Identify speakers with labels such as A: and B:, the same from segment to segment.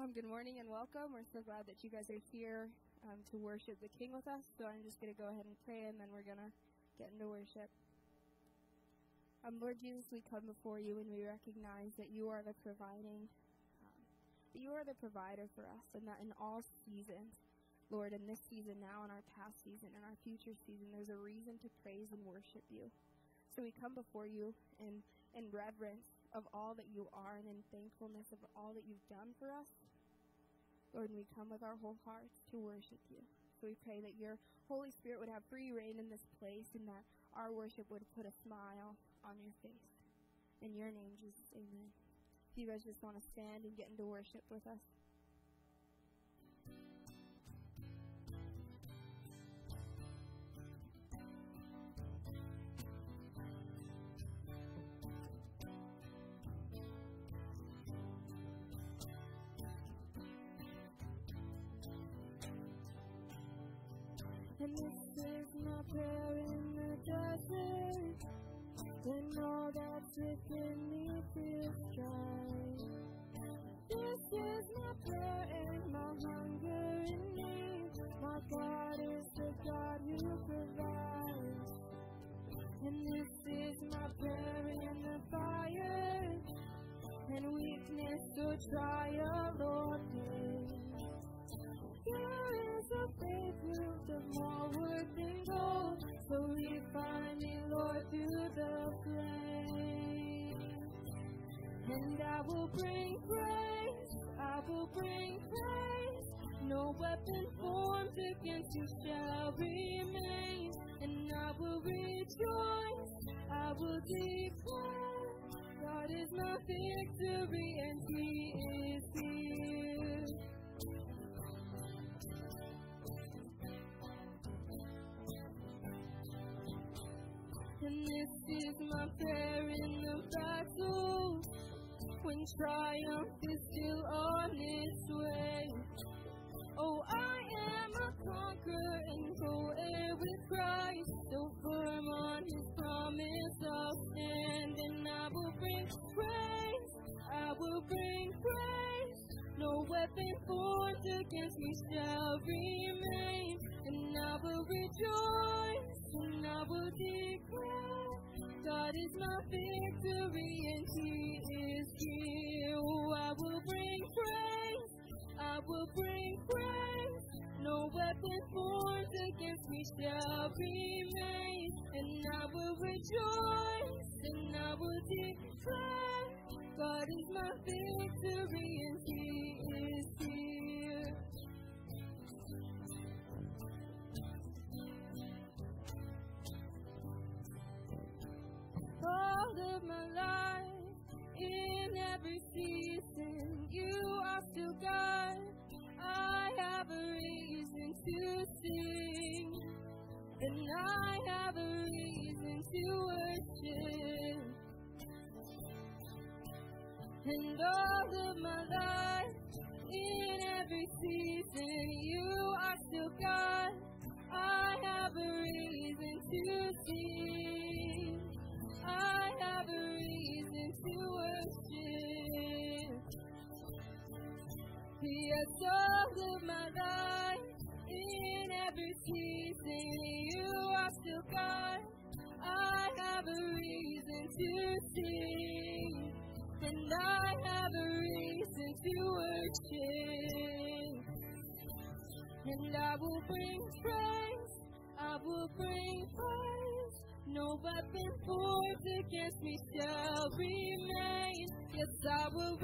A: Um, good morning and welcome. We're so glad that you guys are here um, to worship the King with us. So I'm just going to go ahead and pray and then we're going to get into worship. Um, Lord Jesus, we come before you and we recognize that you are the providing, um, that you are the provider for us, and that in all seasons, Lord, in this season now, in our past season, in our future season, there's a reason to praise and worship you. So we come before you in, in reverence of all that you are and in thankfulness of all that you've done for us. Lord, we come with our whole hearts to worship you. So we pray that your Holy Spirit would have free reign in this place and that our worship would put a smile on your face. In your name, Jesus, amen. If you guys just want to stand and get into worship with us. And this is my prayer in the desert. When all that's within me feels dry. This is my prayer and my hunger and need. My God is the God who provides. And this is my prayer in the fire. And weakness or trial, Lord, of more worth than gold. So refine me, Lord, through the flame. And I will bring praise, I will bring praise. No weapon formed against you shall remain. And I will rejoice, I will declare. God is my victory and He is here. Is my prayer in the battle when triumph is still on its way. Oh, I am a conqueror and co-heir with Christ, so firm on His promise I'll stand, and I will bring praise, I will bring praise. No weapon formed against me shall remain, and I will rejoice, and I will declare, God is my victory, and He is here. Oh, I will bring praise, I will bring praise. No weapon formed against me shall remain, and I will rejoice, and I will declare, God is my victory, and He is here. All of my life, in every season, you are still God. I have a reason to sing, and I have a reason to worship. And all of my life, in every season, you are still and I have a reason to worship. And I have a reason to worship will bring praise, I will bring praise. No weapon formed against me shall remain. Yes, I will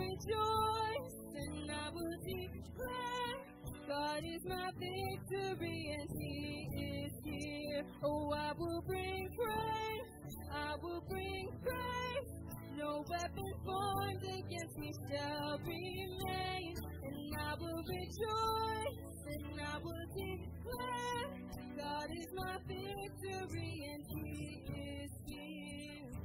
A: God is my victory and He is here. Oh, I will bring praise, I will bring praise. No weapon formed against me shall remain. And I will rejoice and I will declare God is my victory and He is here.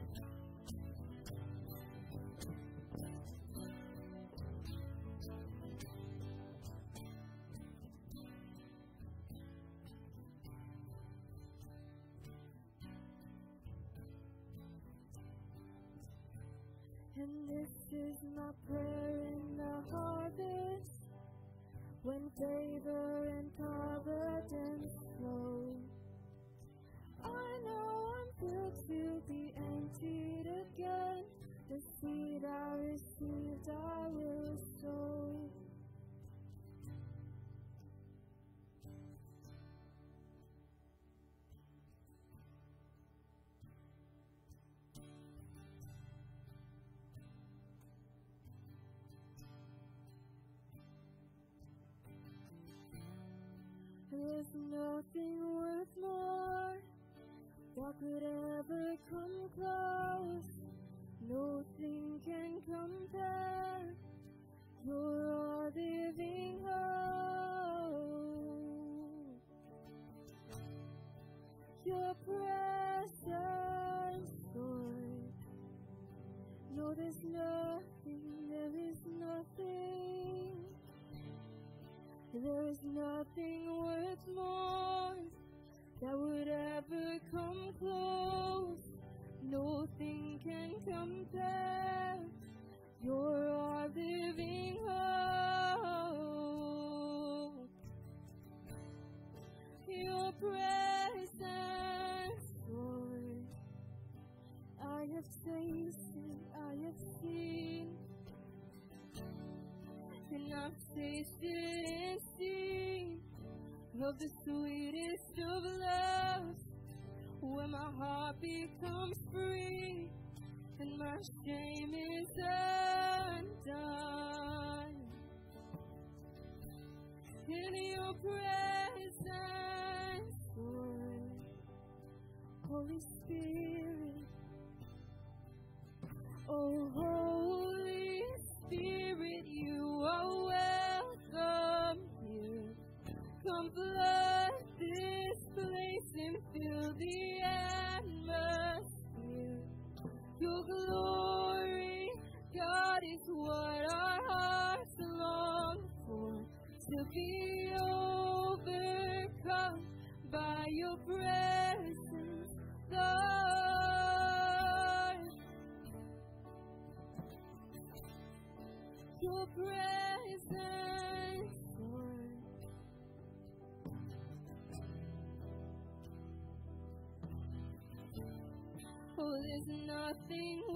A: my prayer in the harvest, when favor and providence flow. I know I'm filled to be emptied again. The seed I received, I will sow. There's nothing worth more that could ever come close. Nothing can compare. You're all living hope. Your presence, Lord. No, there's nothing, there is nothing. There is nothing worth more that would ever come close. Nothing can compare of the sweet. nothing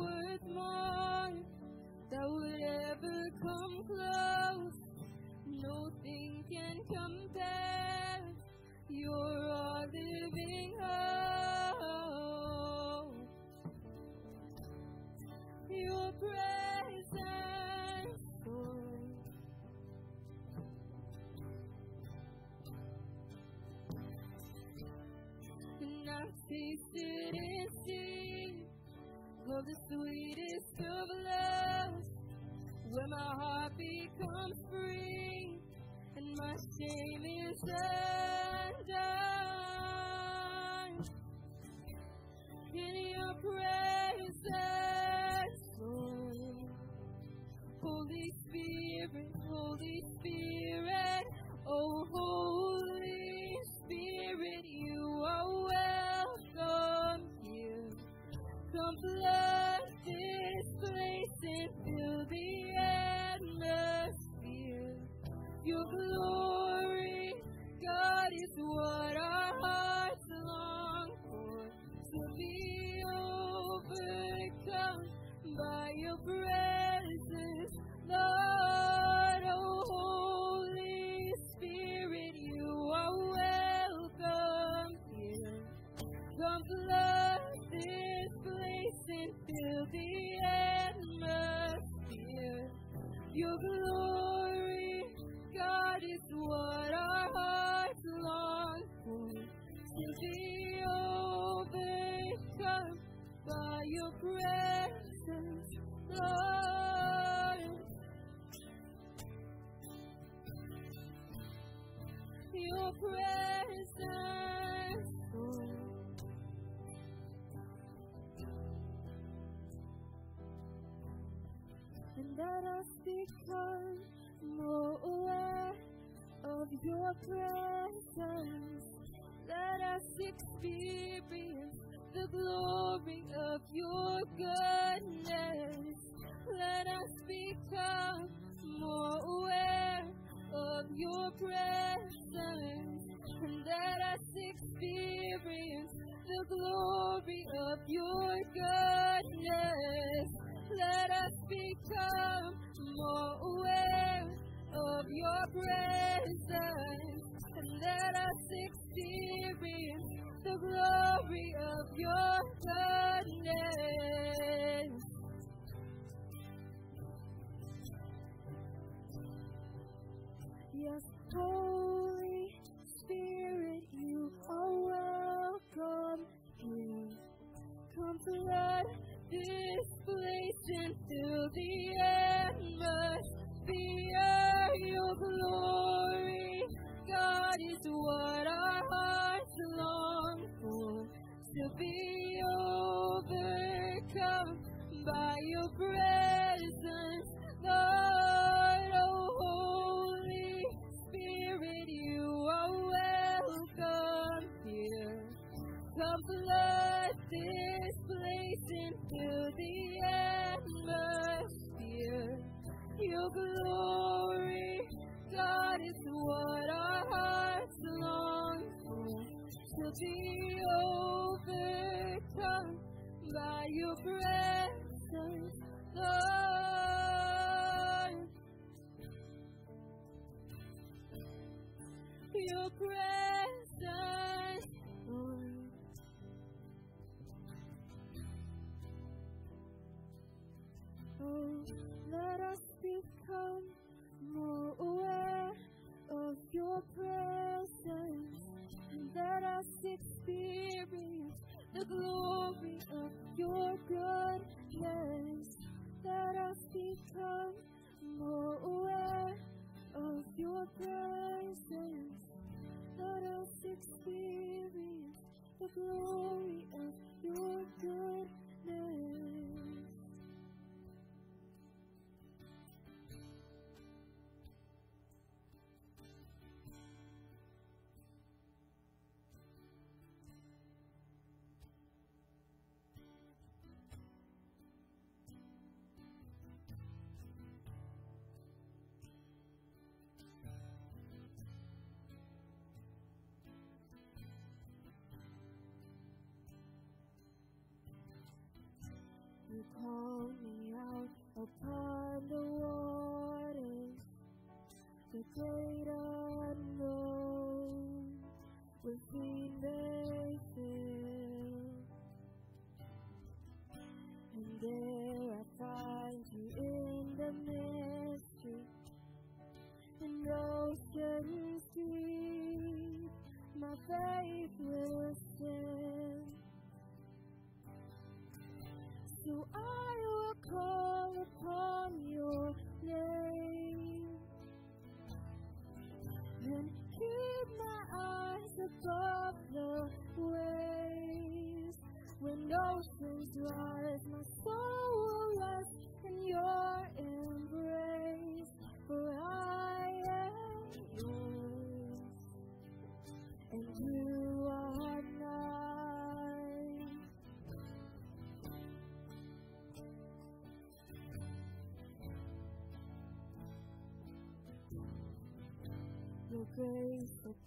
A: Your presence,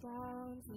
A: grace abounds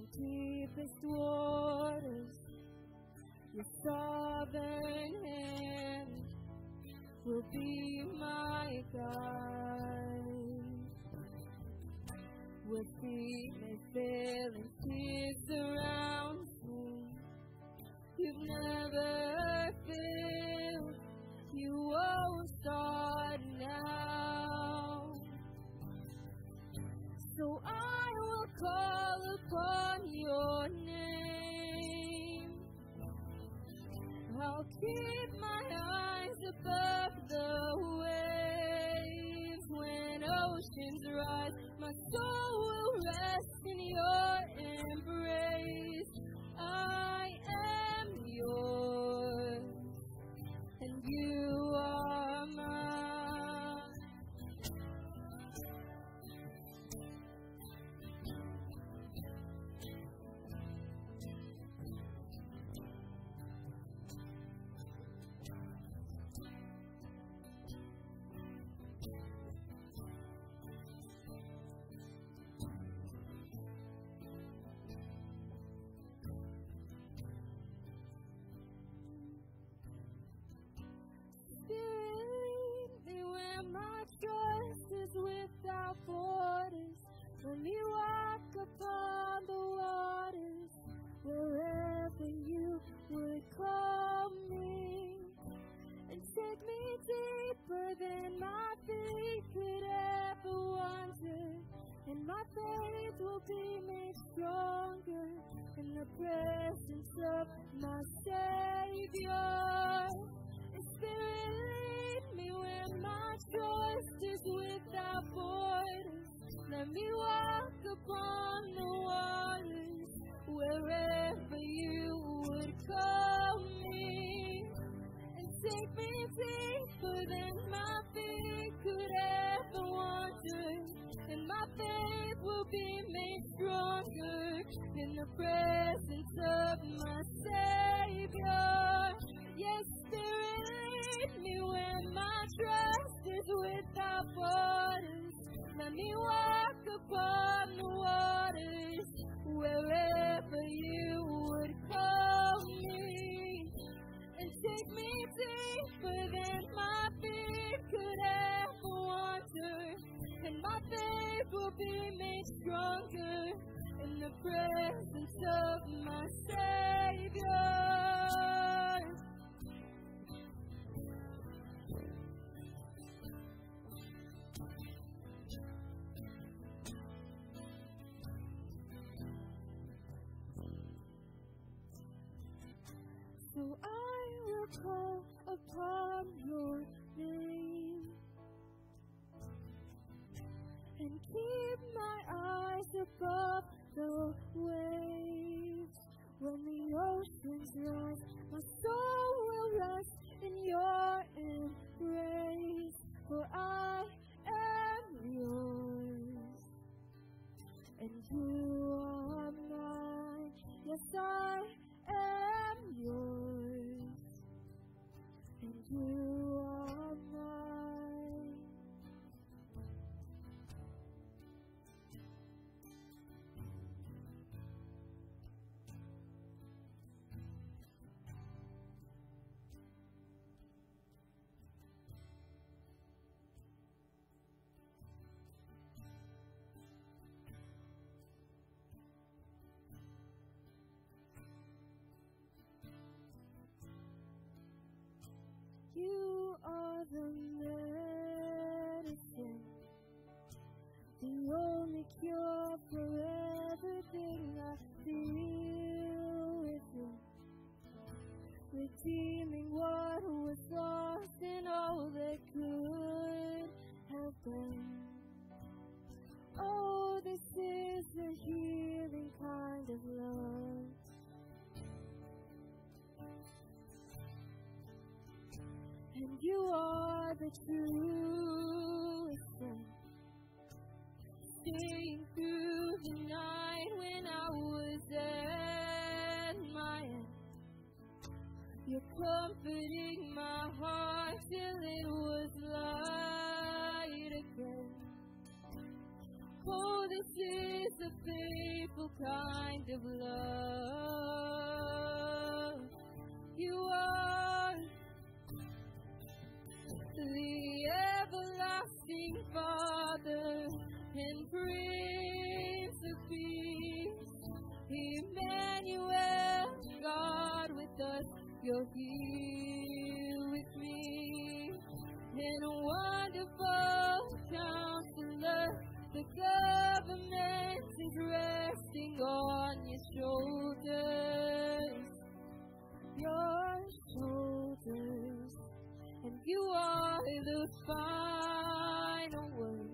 A: the final word.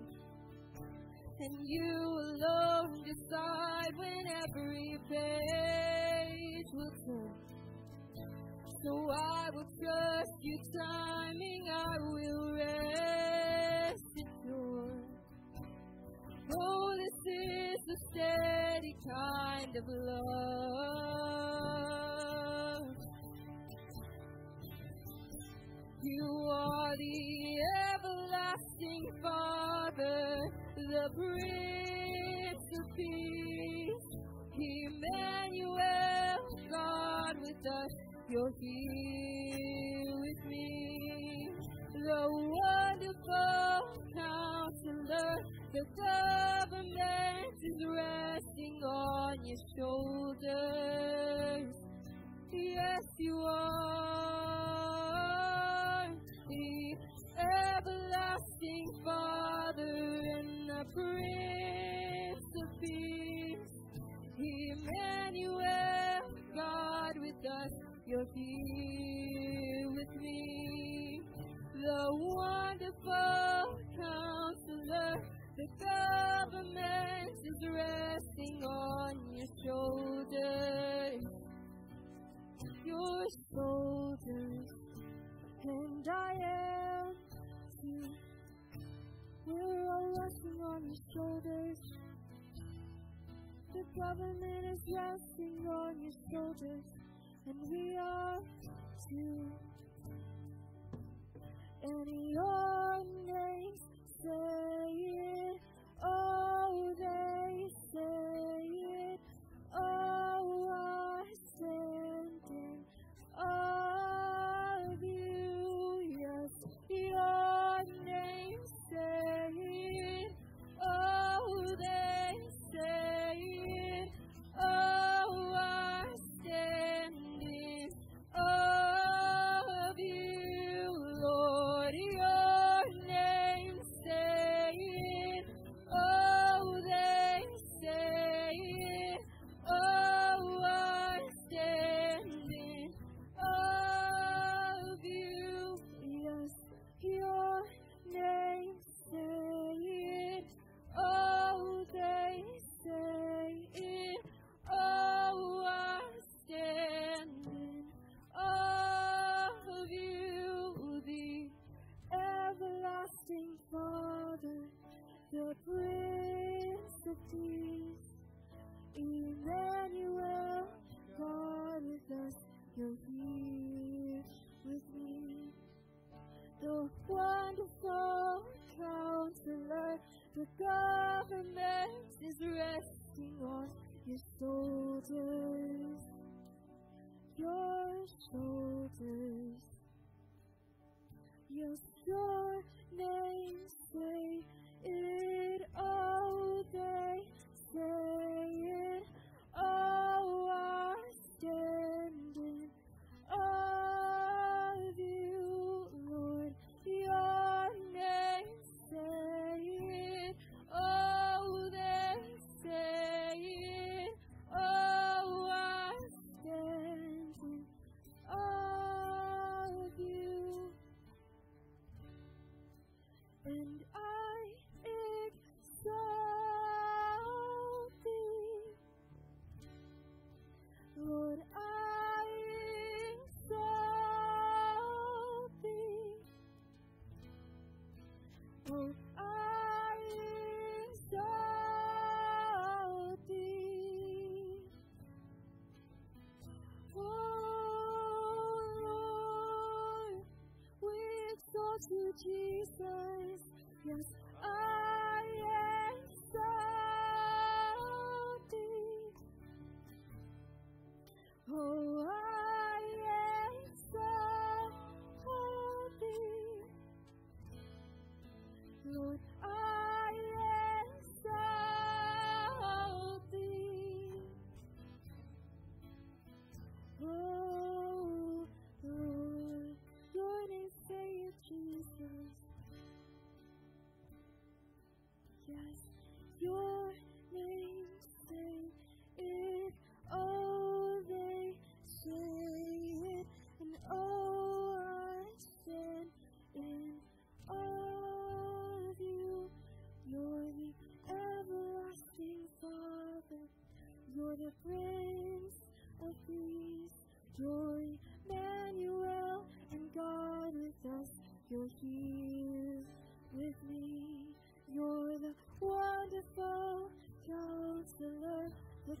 A: And you alone decide when every page will turn. So I will trust your timing, I will rest assured. Oh, this is the steady kind of love. You are the everlasting Father, the Prince of Peace, Emmanuel, God with us. You're here with me, the wonderful Counselor. The government is resting on your shoulders. Yes, you are. everlasting Father and the Prince of Peace, Emmanuel, God with us, you're here with me. The wonderful counselor, the government is resting on your shoulders, your shoulders, and I am we're all resting on your shoulders. The government is resting on your shoulders, and we are too. And your names say it, oh, they say it, oh, I stand in, oh.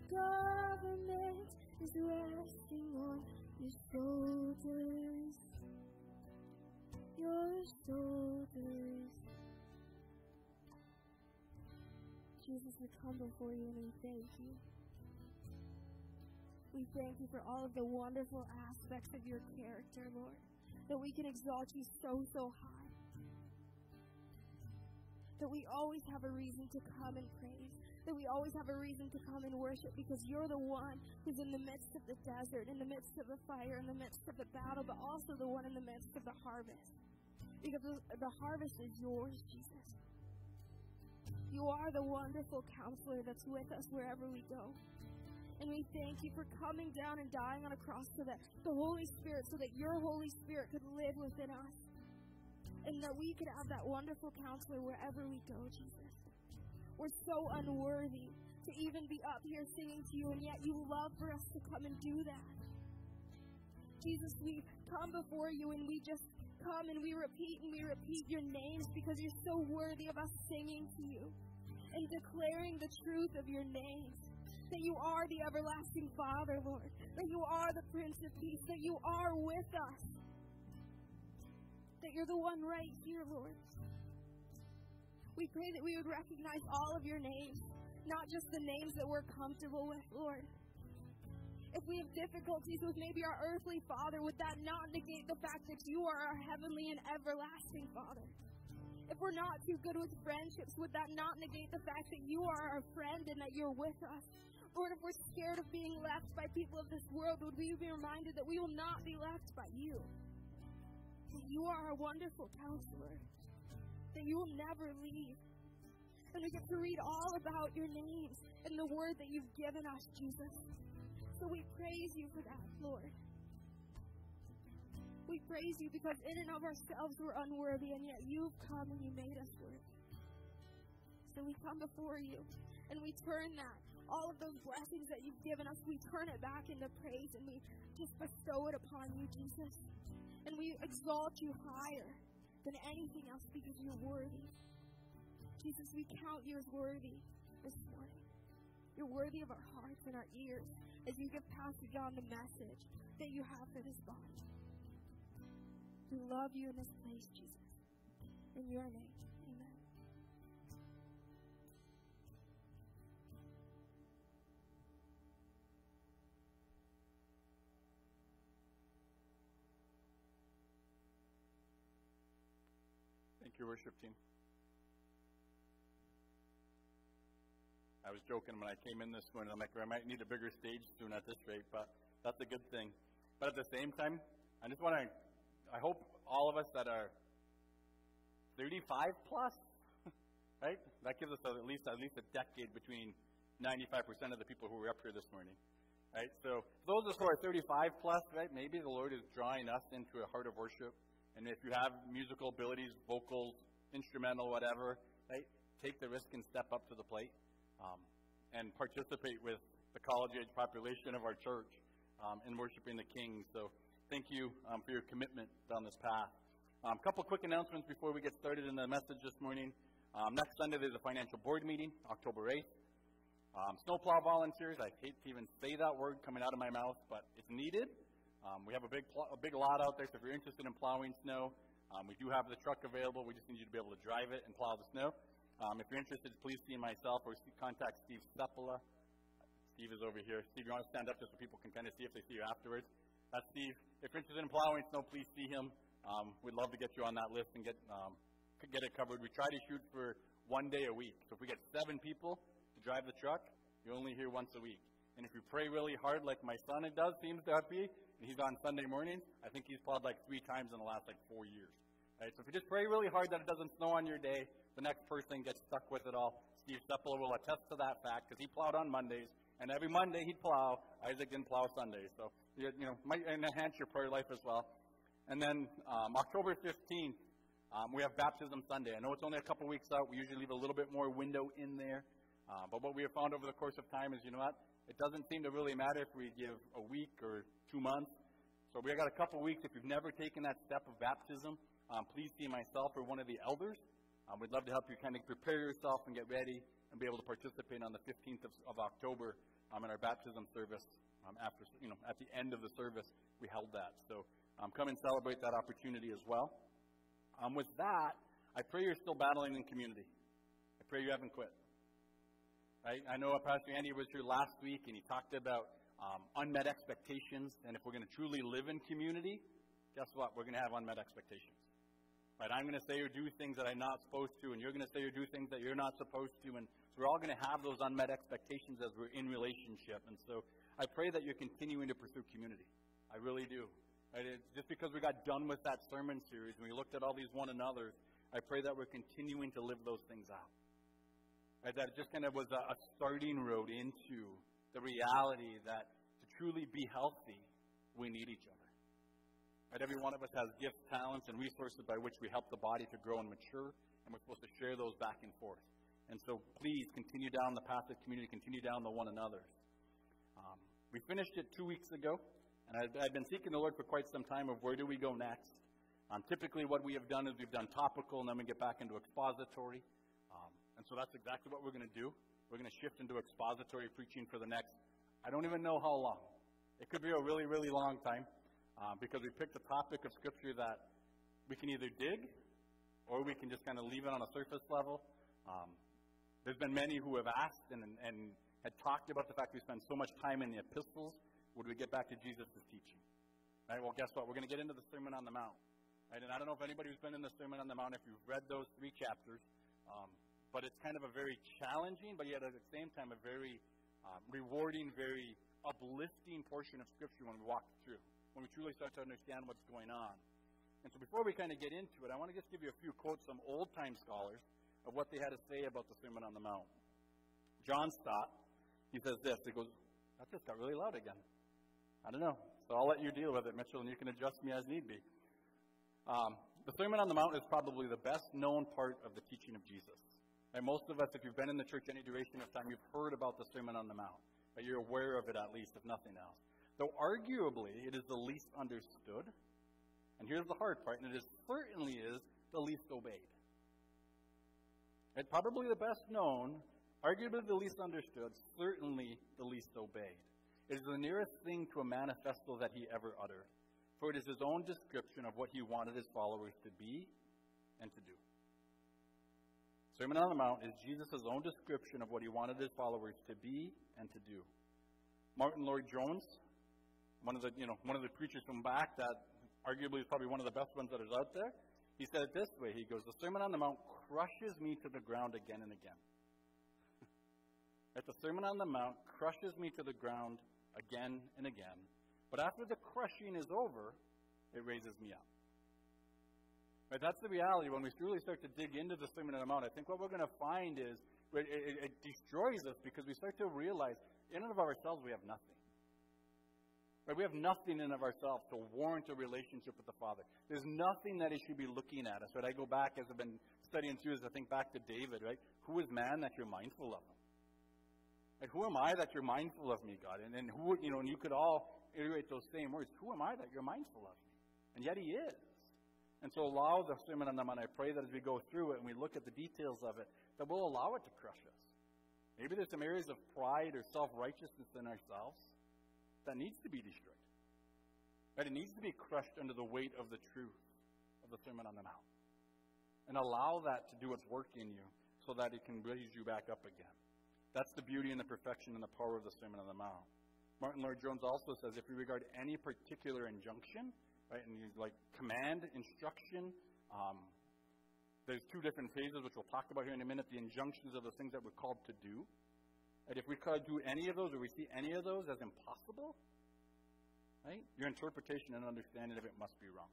A: Government is resting on your shoulders. Your shoulders. Jesus, we come before you and we thank you. We thank you for all of the wonderful aspects of your character, Lord, that we can exalt you so, so high. That we always have a reason to come and praise. That we always have a reason to come and worship because you're the one who's in the midst of the desert, in the midst of the fire, in the midst of the battle, but also the one in the midst of the harvest. Because the, harvest is yours, Jesus. You are the wonderful counselor that's with us wherever we go. And we thank you for coming down and dying on a cross so that the Holy Spirit, so that your Holy Spirit could live within us. And that we could have that wonderful counselor wherever we go, Jesus. We're so unworthy to even be up here singing to you, and yet you love for us to come and do that. Jesus, we come before you and we just come and we repeat and we repeat your names because you're so worthy of us singing to you and declaring the truth of your names.
B: that you are the everlasting Father, Lord, that you are the Prince of Peace, that you are with us, that you're the one right here, Lord. We pray that we would recognize all of your names, not just the names that we're comfortable with, Lord. If we have difficulties with maybe our earthly father, would that not negate the fact that you are our heavenly and everlasting Father? If we're not too good with friendships, would that not negate the fact that you are our friend and that you're with us? Lord, if we're scared of being left by people of this world, would we be reminded that we will not be left by you? That you are a wonderful counselor, that you will never leave. And we get to read all about your names and the word that you've given us, Jesus. So we praise you for that, Lord. We praise you because in and of ourselves we're unworthy, and yet you've come and you made us worthy. So we come before you and we turn that, all of those blessings that you've given us, we turn it back into praise and we just bestow it upon you, Jesus. And we exalt you higher than anything else because you're worthy. Jesus, we count you as worthy this morning. You're worthy of our hearts and our ears as you give Pastor Jon the message that you have for this body. We love you in this place, Jesus. In your name, amen.
C: Thank you, worship team. I was joking when I came in this morning. I'm like, I might need a bigger stage soon at this rate, but that's a good thing. But at the same time, I just want to I hope all of us that are 35 plus, right? That gives us at least at least a decade between 95% of the people who were up here this morning, right? So those of us who are 35 plus, right? Maybe the Lord is drawing us into a heart of worship, and if you have musical abilities, vocals, instrumental, whatever, right? Take the risk and step up to the plate, um, and participate with the college age population of our church um, in worshiping the King. So thank you um, for your commitment down this path. A um, couple quick announcements before we get started in the message this morning. Um, next Sunday, there's a financial board meeting, October 8th. Um, snowplow volunteers, I hate to even say that word coming out of my mouth, but it's needed. Um, we have a big, pl- a big lot out there, so if you're interested in plowing snow, um, we do have the truck available. We just need you to be able to drive it and plow the snow. if you're interested, please see myself or contact Steve Seppala. Steve is over here. Steve, you want to stand up just so people can kind of see if they see you afterwards? That's Steve. If you're interested in plowing snow, please see him. Um, we'd love to get you on that list and get um, get it covered. We try to shoot for one day a week. So if we get seven people to drive the truck, you're only here once a week. And if you pray really hard, like my son it does, seems to be, and he's on Sunday mornings, I think he's plowed like three times in the last like four years. Right? So if you just pray really hard that it doesn't snow on your day, the next person gets stuck with it all. Steve Seppala will attest to that fact because he plowed on Mondays and every Monday he'd plow. Isaac didn't plow Sundays. So, you know, might enhance your prayer life as well. And then um, October 15th, um, we have Baptism Sunday. I know it's only a couple weeks out. We usually leave a little bit more window in there. Uh, but what we have found over the course of time is, you know what? It doesn't seem to really matter if we give a week or two months. So we got a couple weeks. If you've never taken that step of baptism, um, please see myself or one of the elders. Um, we'd love to help you kind of prepare yourself and get ready and be able to participate on the 15th of, of October um, in our baptism service. Um, after you know, at the end of the service, we held that. So um, come and celebrate that opportunity as well. Um, with that, I pray you're still battling in community. I pray you haven't quit. I know Pastor Andy was here last week and he talked about um, unmet expectations. And if we're going to truly live in community, guess what? We're going to have unmet expectations. Right? I'm going to say or do things that I'm not supposed to, and you're going to say or do things that you're not supposed to, and so we're all going to have those unmet expectations as we're in relationship. And so I pray that you're continuing to pursue community. I really do. Right? Just because we got done with that sermon series and we looked at all these one another's, I pray that we're continuing to live those things out. Right? That just kind of was a, a starting road into the reality that to truly be healthy, we need each other. Right? Every one of us has gifts, talents, and resources by which we help the body to grow and mature, and we're supposed to share those back and forth. And so please continue down the path of community, continue down the one another's. Um, we finished it two weeks ago, and I've, I've, been seeking the Lord for quite some time of where do we go next. Um, typically, what we have done is we've done topical, and then we get back into expository. And so that's exactly what we're going to do. We're going to shift into expository preaching for the next, I don't even know how long. It could be a really, really long time um, because we picked a topic of Scripture that we can either dig or we can just kind of leave it on a surface level. Um, there's been many who have asked and, and had talked about the fact we spend so much time in the epistles. Would we get back to Jesus' teaching? Right? Well, guess what? We're going to get into the Sermon on the Mount. Right? And I don't know if anybody who's been in the Sermon on the Mount, if you've read those three chapters, um, but it's kind of a very challenging, but yet at the same time a very um, rewarding, very uplifting portion of Scripture when we walk through, when we truly start to understand what's going on. And so before we kind of get into it, I want to just give you a few quotes from old time scholars of what they had to say about the Sermon on the Mount. John Stott, he says this. He goes, that just got really loud again. I don't know. So I'll let you deal with it, Mitchell, and you can adjust me as need be. Um, the Sermon on the Mount is probably the best known part of the teaching of Jesus. And most of us, if you've been in the church any duration of time, you've heard about the Sermon on the Mount. But you're aware of it at least, if nothing else. Though arguably it is the least understood and here's the hard part, and it is certainly is the least obeyed. It's probably the best known, arguably the least understood, certainly the least obeyed. It is the nearest thing to a manifesto that he ever uttered, for it is his own description of what he wanted his followers to be and to do. Sermon on the Mount is Jesus' own description of what he wanted his followers to be and to do. Martyn Lloyd-Jones, one of the you know one of the preachers from back that arguably is probably one of the best ones that is out there. He said it this way. He goes, The Sermon on the Mount crushes me to the ground again and again. That the Sermon on the Mount crushes me to the ground again and again. But after the crushing is over, it raises me up. Right, that's the reality. When we really start to dig into the Sermon on the Mount, I think what we're going to find is it, it, it destroys us because we start to realize in and of ourselves we have nothing. Right? We have nothing in of ourselves to warrant a relationship with the Father. There's nothing that He should be looking at us. Right? I go back as I've been studying through, as I think back to David. Right? Who is man that you're mindful of him? Right? Who am I that you're mindful of me, God? And, then who, you know, and you could all iterate those same words. Who am I that you're mindful of me? And yet He is. And so allow the Sermon on the Mount. I pray that as we go through it and we look at the details of it, that we'll allow it to crush us. Maybe there's some areas of pride or self righteousness in ourselves that needs to be destroyed. That it needs to be crushed under the weight of the truth of the Sermon on the Mount. And allow that to do its work in you so that it can raise you back up again. That's the beauty and the perfection and the power of the Sermon on the Mount. Martyn Lloyd-Jones also says if we regard any particular injunction, right, and you like command, instruction, um, there's two different phases which we'll talk about here in a minute. The injunctions are the things that we're called to do, and if we could do any of those or we see any of those as impossible, right, your interpretation and understanding of it must be wrong.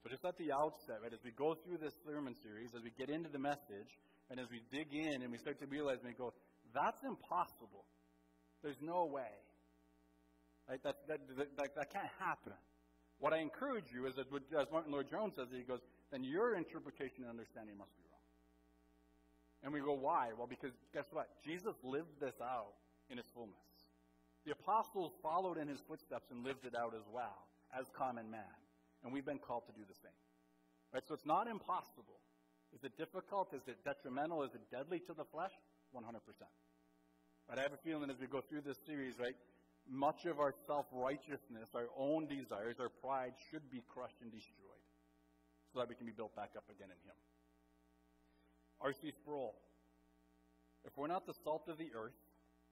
C: So just at the outset, right, as we go through this sermon series, as we get into the message, and as we dig in and we start to realize and we go, that's impossible. There's no way. Right? That, that, that, that, can't happen. What I encourage you is that, as Martyn Lloyd-Jones says, he goes, then your interpretation and understanding must be wrong. and we go, why? Well, because guess what? Jesus lived this out in his fullness. The apostles followed in his footsteps and lived it out as well, as common man. And we've been called to do the same. Right? So it's not impossible. Is it difficult? Is it detrimental? Is it deadly to the flesh? 100%. But I have a feeling as we go through this series, right, much of our self righteousness, our own desires, our pride should be crushed and destroyed so that we can be built back up again in Him. R.C. Sproul. If we're not the salt of the earth,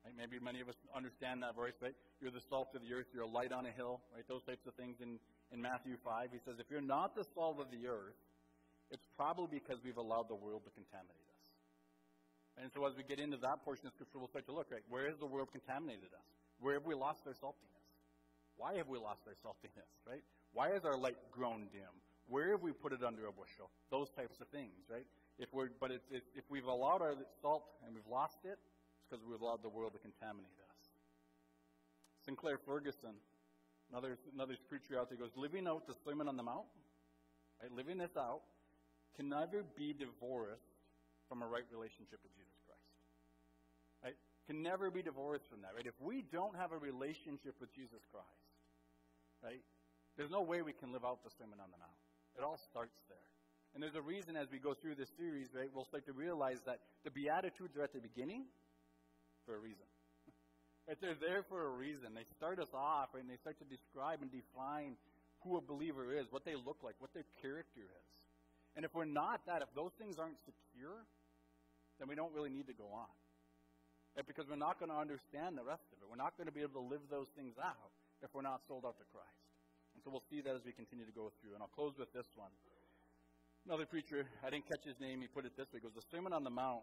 C: right, maybe many of us understand that verse, right? You're the salt of the earth, you're a light on a hill, right? Those types of things in, in Matthew 5. He says, if you're not the salt of the earth, it's probably because we've allowed the world to contaminate us. And so as we get into that portion of Scripture, we'll start to look, right? Where has the world contaminated us? Where have we lost our saltiness? Why have we lost our saltiness, right? Why has our light grown dim? Where have we put it under a bushel? Those types of things, right? If we're, but it's, if we've allowed our salt and we've lost it, it's because we've allowed the world to contaminate us. Sinclair Ferguson, another, another preacher out there, goes, living out the Sermon on the Mount, right, living this out, can never be divorced from a right relationship with Jesus? Can never be divorced from that. Right? If we don't have a relationship with Jesus Christ, right, there's no way we can live out the Sermon on the Mount. It all starts there. And there's a reason as we go through this series, right, we'll start to realize that the Beatitudes are at the beginning for a reason. Right, they're there for a reason. They start us off, right, and they start to describe and define who a believer is, what they look like, what their character is. And if we're not that, if those things aren't secure, then we don't really need to go on. Right, because we're not going to understand the rest of it. We're not going to be able to live those things out if we're not sold out to Christ. And so we'll see that as we continue to go through. And I'll close with this one. Another preacher, I didn't catch his name, he put it this way. He goes, The Sermon on the Mount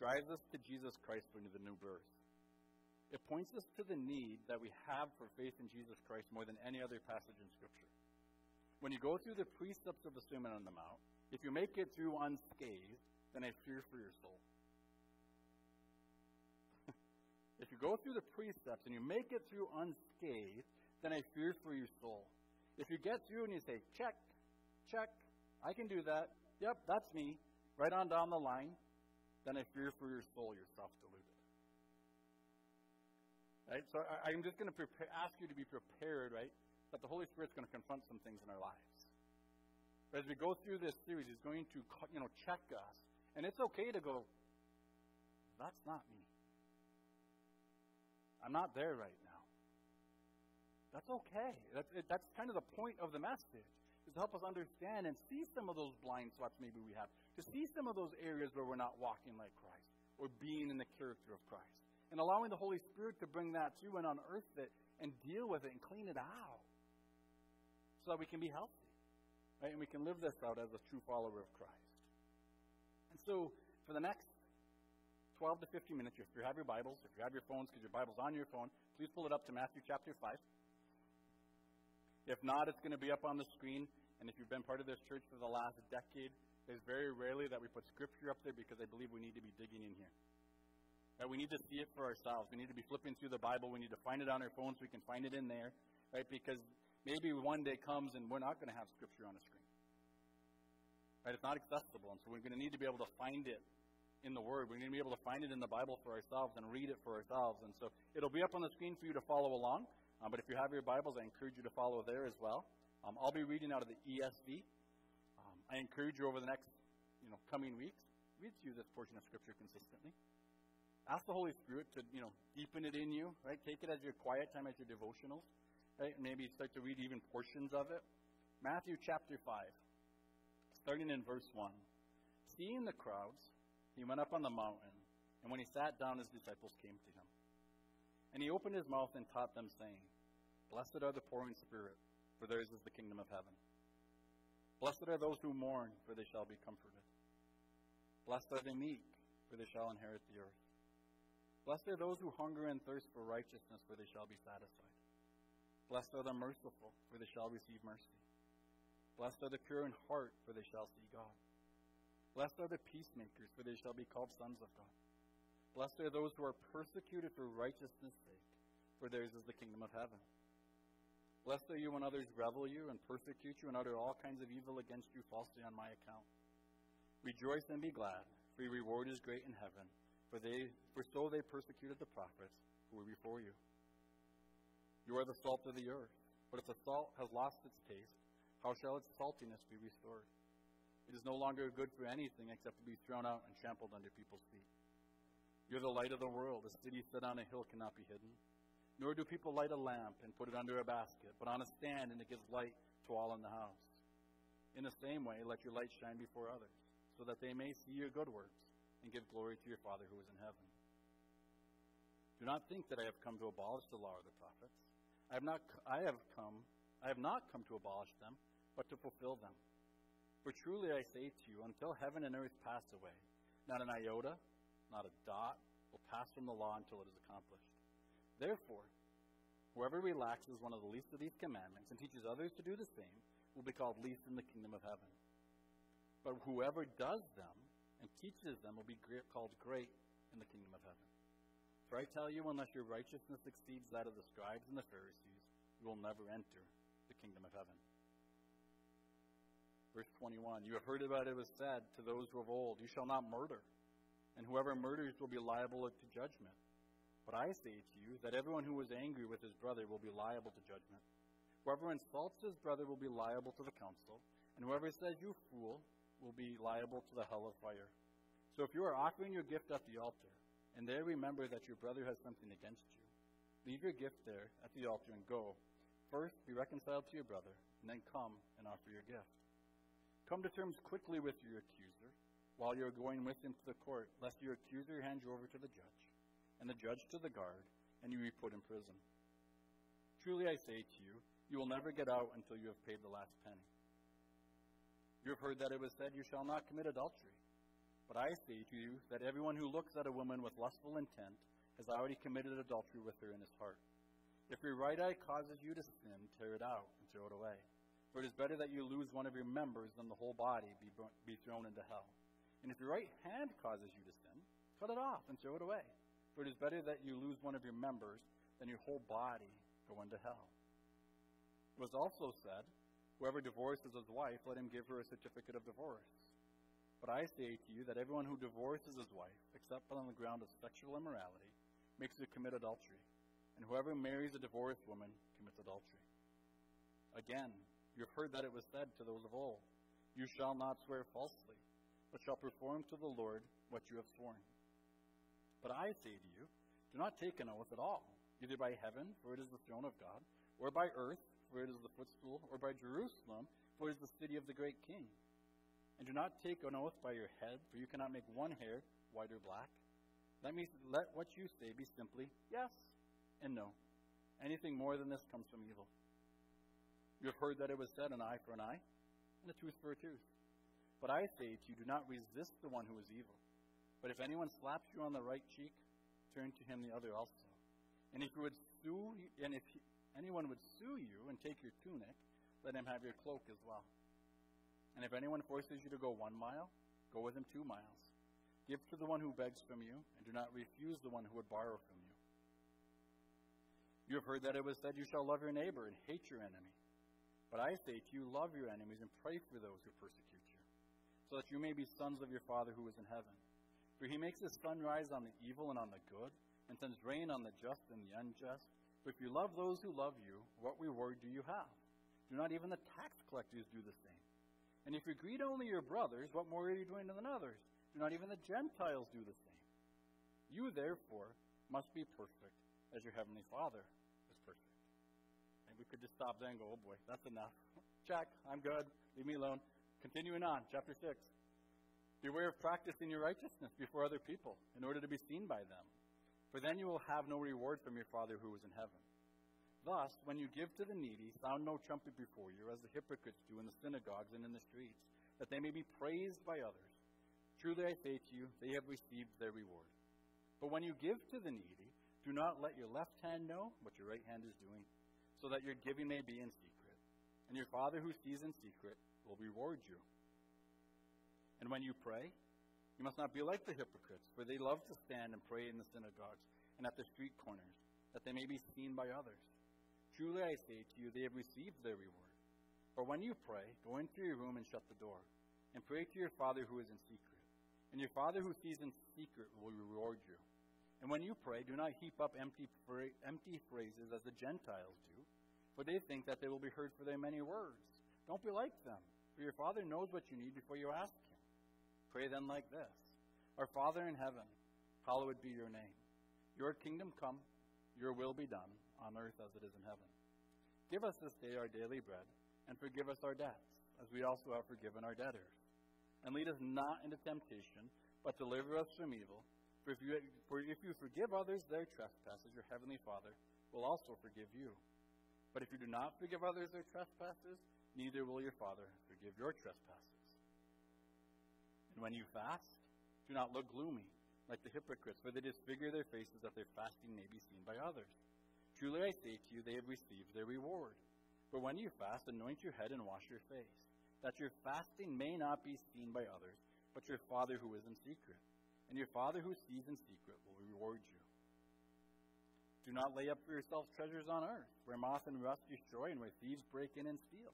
C: drives us to Jesus Christ into the new birth. It points us to the need that we have for faith in Jesus Christ more than any other passage in Scripture. When you go through the precepts of the Sermon on the Mount, if you make it through unscathed, then I fear for your soul. If you go through the precepts and you make it through unscathed, then I fear for your soul. If you get through and you say, check, check, I can do that. Yep, that's me. Right on down the line. Then I fear for your soul, you're self deluded. Right? So I, am just going to ask you to be prepared, right? That the Holy Spirit's going to confront some things in our lives. But as we go through this series, He's going to, you know, check us. And it's okay to go, that's not me. I'm not there right now. That's okay. That's, it, that's kind of the point of the message is to help us understand and see some of those blind spots maybe we have, to see some of those areas where we're not walking like Christ or being in the character of Christ. And allowing the Holy Spirit to bring that through and unearth it and deal with it and clean it out so that we can be healthy. Right? And we can live this out as a true follower of Christ. And so, for the next 12 to 15 minutes, if you have your Bibles, if you have your phones, because your Bible's on your phone, please pull it up to Matthew chapter 5. If not, it's going to be up on the screen. And if you've been part of this church for the last decade, there's very rarely that we put scripture up there because I believe we need to be digging in here. Right? We need to see it for ourselves. We need to be flipping through the Bible. We need to find it on our phones. We can find it in there, right? Because maybe one day comes and we're not going to have scripture on the screen. Right? It's not accessible, and so we're going to need to be able to find it in the Word. We're going to be able to find it in the Bible for ourselves and read it for ourselves. And so it'll be up on the screen for you to follow along. Um, but if you have your Bibles, I encourage you to follow there as well. Um, I'll be reading out of the ESV. Um, I encourage you over the next you know, coming weeks, read through this portion of Scripture consistently. Ask the Holy Spirit to you know, deepen it in you, right? Take it as your quiet time, as your devotionals, right? Maybe start to read even portions of it. Matthew chapter 5, starting in verse 1. Seeing the crowds, he went up on the mountain, and when he sat down, his disciples came to him. And he opened his mouth and taught them, saying, Blessed are the poor in spirit, for theirs is the kingdom of heaven. Blessed are those who mourn, for they shall be comforted. Blessed are the meek, for they shall inherit the earth. Blessed are those who hunger and thirst for righteousness, for they shall be satisfied. Blessed are the merciful, for they shall receive mercy. Blessed are the pure in heart, for they shall see God. Blessed are the peacemakers, for they shall be called sons of God. Blessed are those who are persecuted for righteousness' sake, for theirs is the kingdom of heaven. Blessed are you when others revel you and persecute you and utter all kinds of evil against you falsely on my account. Rejoice and be glad, for your reward is great in heaven, for they for so they persecuted the prophets who were before you. You are the salt of the earth, but if the salt has lost its taste, how shall its saltiness be restored? It is no longer good for anything except to be thrown out and trampled under people's feet. You're the light of the world. A city set on a hill cannot be hidden. Nor do people light a lamp and put it under a basket, but on a stand, and it gives light to all in the house. In the same way, let your light shine before others, so that they may see your good works and give glory to your Father who is in heaven. Do not think that I have come to abolish the law or the prophets. I have not, I have come, I have not come to abolish them, but to fulfill them. For truly I say to you, until heaven and earth pass away, not an iota, not a dot, will pass from the law until it is accomplished. Therefore, whoever relaxes one of the least of these commandments and teaches others to do the same will be called least in the kingdom of heaven. But whoever does them and teaches them will be called great in the kingdom of heaven. For I tell you, unless your righteousness exceeds that of the scribes and the Pharisees, you will never enter the kingdom of heaven. Verse 21 You have heard about it was said to those who of old, You shall not murder and whoever murders will be liable to judgment. But I say to you that everyone who is angry with his brother will be liable to judgment. Whoever insults his brother will be liable to the council, and whoever says, You fool, will be liable to the hell of fire. So if you are offering your gift at the altar, and there remember that your brother has something against you, leave your gift there at the altar and go. First, be reconciled to your brother, and then come and offer your gift. Come to terms quickly with your accuser while you are going with him to the court, lest your accuser hand you over to the judge, and the judge to the guard, and you be put in prison. Truly I say to you, you will never get out until you have paid the last penny. You have heard that it was said, You shall not commit adultery. But I say to you that everyone who looks at a woman with lustful intent has already committed adultery with her in his heart. If your right eye causes you to sin, tear it out and throw it away. For it is better that you lose one of your members than the whole body be, be thrown into hell. And if your right hand causes you to sin, cut it off and throw it away. For it is better that you lose one of your members than your whole body go into hell. It was also said, Whoever divorces his wife, let him give her a certificate of divorce. But I say to you that everyone who divorces his wife, except on the ground of sexual immorality, makes her commit adultery. And whoever marries a divorced woman commits adultery. Again, you have heard that it was said to those of old, You shall not swear falsely, but shall perform to the Lord what you have sworn. But I say to you, do not take an oath at all, either by heaven, for it is the throne of God, or by earth, for it is the footstool, or by Jerusalem, for it is the city of the great king. And do not take an oath by your head, for you cannot make one hair white or black. Let me let what you say be simply yes and no. Anything more than this comes from evil. You have heard that it was said, an eye for an eye, and a tooth for a tooth. But I say to you, do not resist the one who is evil. But if anyone slaps you on the right cheek, turn to him the other also. And if you would sue, and if anyone would sue you and take your tunic, let him have your cloak as well. And if anyone forces you to go one mile, go with him two miles. Give to the one who begs from you, and do not refuse the one who would borrow from you. You have heard that it was said, You shall love your neighbor and hate your enemy. But I say to you, love your enemies and pray for those who persecute you, so that you may be sons of your Father who is in heaven. For he makes his sun rise on the evil and on the good, and sends rain on the just and the unjust. But if you love those who love you, what reward do you have? Do not even the tax collectors do the same? And if you greet only your brothers, what more are you doing than others? Do not even the Gentiles do the same? You, therefore, must be perfect as your heavenly Father we could just stop there and go, oh boy, that's enough. Check, I'm good. Leave me alone. Continuing on, chapter 6. Beware of practicing your righteousness before other people in order to be seen by them. For then you will have no reward from your Father who is in heaven. Thus, when you give to the needy, sound no trumpet before you, as the hypocrites do in the synagogues and in the streets, that they may be praised by others. Truly I say to you, they have received their reward. But when you give to the needy, do not let your left hand know what your right hand is doing, so that your giving may be in secret. And your Father who sees in secret will reward you. And when you pray, you must not be like the hypocrites, for they love to stand and pray in the synagogues and at the street corners, that they may be seen by others. Truly I say to you, they have received their reward. But when you pray, go into your room and shut the door, and pray to your Father who is in secret. And your Father who sees in secret will reward you. And when you pray, do not heap up empty, fra- empty phrases as the Gentiles do, for they think that they will be heard for their many words. Don't be like them, for your Father knows what you need before you ask Him. Pray then like this Our Father in heaven, hallowed be your name. Your kingdom come, your will be done, on earth as it is in heaven. Give us this day our daily bread, and forgive us our debts, as we also have forgiven our debtors. And lead us not into temptation, but deliver us from evil. For if you, for if you forgive others their trespasses, your heavenly Father will also forgive you. But if you do not forgive others their trespasses, neither will your Father forgive your trespasses. And when you fast, do not look gloomy, like the hypocrites, for they disfigure their faces that their fasting may be seen by others. Truly I say to you, they have received their reward. But when you fast, anoint your head and wash your face, that your fasting may not be seen by others, but your Father who is in secret. And your Father who sees in secret will reward you. Do not lay up for yourselves treasures on earth, where moth and rust destroy and where thieves break in and steal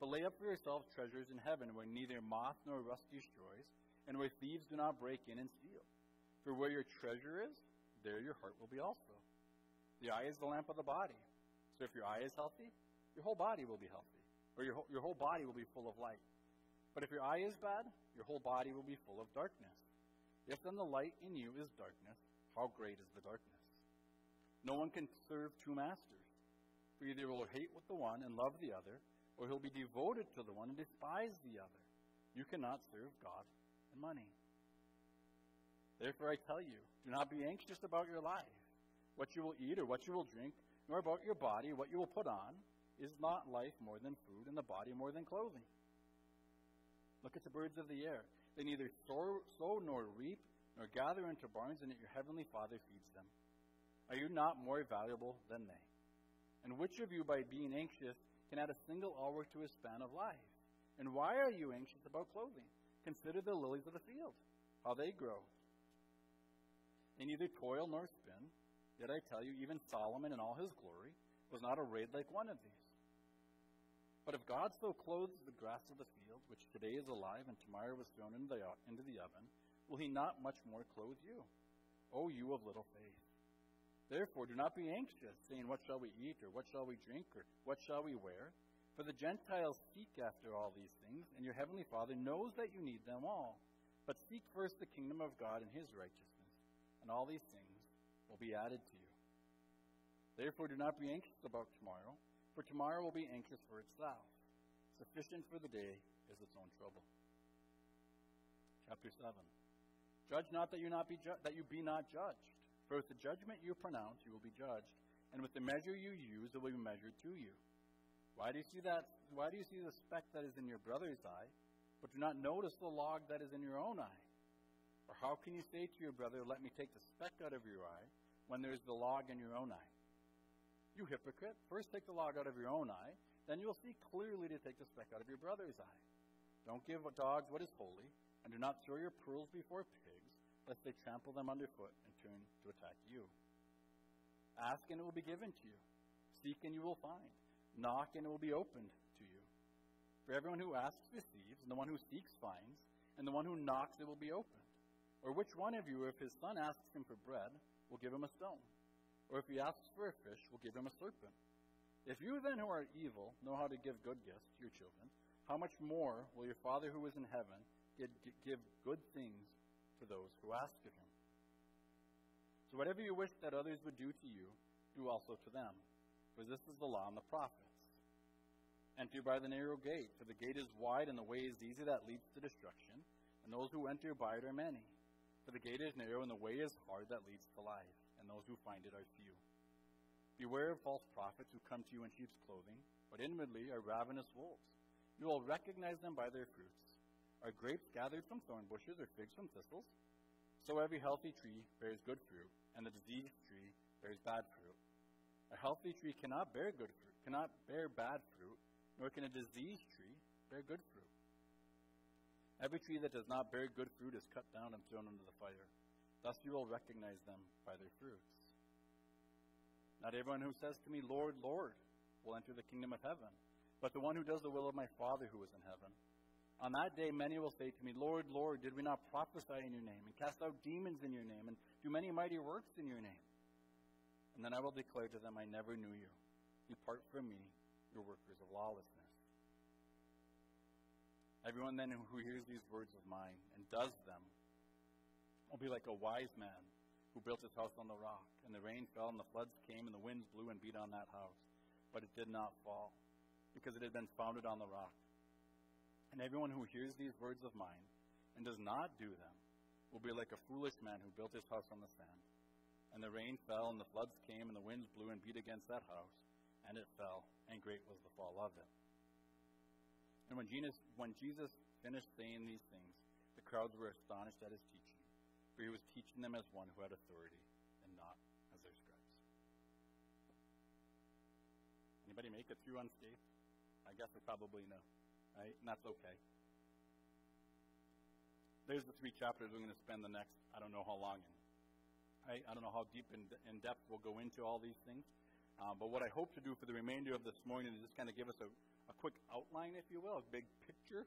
C: but lay up for yourselves treasures in heaven, where neither moth nor rust destroys, and where thieves do not break in and steal. For where your treasure is, there your heart will be also. The eye is the lamp of the body. So if your eye is healthy, your whole body will be healthy, or your whole, your whole body will be full of light. But if your eye is bad, your whole body will be full of darkness. If then the light in you is darkness, how great is the darkness? No one can serve two masters. For either he will hate the one and love the other, or he'll be devoted to the one and despise the other. You cannot serve God and money. Therefore I tell you, do not be anxious about your life, what you will eat or what you will drink, nor about your body, what you will put on. Is not life more than food, and the body more than clothing? Look at the birds of the air. They neither sow nor reap, nor gather into barns, and yet your heavenly Father feeds them. Are you not more valuable than they? And which of you, by being anxious, can add a single hour to his span of life? And why are you anxious about clothing? Consider the lilies of the field, how they grow. They neither toil nor spin. Yet I tell you, even Solomon in all his glory was not arrayed like one of these. But if God so clothes the grass of the field, which today is alive and tomorrow is thrown into the, into the oven, will he not much more clothe you? O you of little faith. Therefore, do not be anxious, saying, What shall we eat, or what shall we drink, or what shall we wear? For the Gentiles seek after all these things, and your heavenly Father knows that you need them all. But seek first the kingdom of God and his righteousness, and all these things will be added to you. Therefore, do not be anxious about tomorrow for tomorrow will be anxious for itself. Sufficient for the day is its own trouble. Chapter 7. Judge not that you, not be ju- that you be not judged. For with the judgment you pronounce, you will be judged, and with the measure you use, it will be measured to you. Why do you see that? Why do you see the speck that is in your brother's eye, but do not notice the log that is in your own eye? Or how can you say to your brother, Let me take the speck out of your eye, when there is the log in your own eye? You hypocrite, first take the log out of your own eye, then you will see clearly to take the speck out of your brother's eye. Don't give dogs what is holy, and do not throw your pearls before pigs, lest they trample them underfoot and turn to attack you. Ask, and it will be given to you. Seek, and you will find. Knock, and it will be opened to you. For everyone who asks receives, and the one who seeks finds, and the one who knocks it will be opened. Or which one of you, if his son asks him for bread, will give him a stone? Or if he asks for a fish, we'll give him a serpent. If you then who are evil know how to give good gifts to your children, how much more will your Father who is in heaven give good things to those who ask of him? Whatever you wish that others would do to you, do also to them. For this is the law and the prophets. Enter by the narrow gate, for the gate is wide and the way is easy that leads to destruction, and those who enter by it are many. For the gate is narrow and the way is hard that leads to life and those who find it are few. Beware of false prophets who come to you in sheep's clothing, but inwardly are ravenous wolves. You will recognize them by their fruits. Are grapes gathered from thorn bushes or figs from thistles? So every healthy tree bears good fruit, and the diseased tree bears bad fruit. A healthy tree cannot bear good fruit, cannot bear bad fruit, nor can a diseased tree bear good fruit. Every tree that does not bear good fruit is cut down and thrown into the fire. Thus you will recognize them by their fruits. Not everyone who says to me, Lord, Lord, will enter the kingdom of heaven, but the one who does the will of my Father who is in heaven. On that day, many will say to me, Lord, Lord, did we not prophesy in your name, and cast out demons in your name, and do many mighty works in your name? And then I will declare to them, I never knew you. Depart from me, you workers of lawlessness. Everyone then who hears these words of mine and does them will be like a wise man who built his house on the rock. And the rain fell, and the floods came, and the winds blew and beat on that house. But it did not fall, because it had been founded on the rock. And everyone who hears these words of mine and does not do them will be like a foolish man who built his house on the sand. And the rain fell, and the floods came, and the winds blew and beat against that house, and it fell, and great was the fall of it. And when Jesus, when Jesus finished saying these things, the crowds were astonished at his teaching for he was teaching them as one who had authority and not as their scribes. Anybody make it through unscathed? I guess we probably know, right? And that's okay. There's the three chapters we're going to spend the next, I don't know how long in. Right? I don't know how deep in, in depth we'll go into all these things. Um, but what I hope to do for the remainder of this morning is just kind of give us a, a quick outline, if you will, a big picture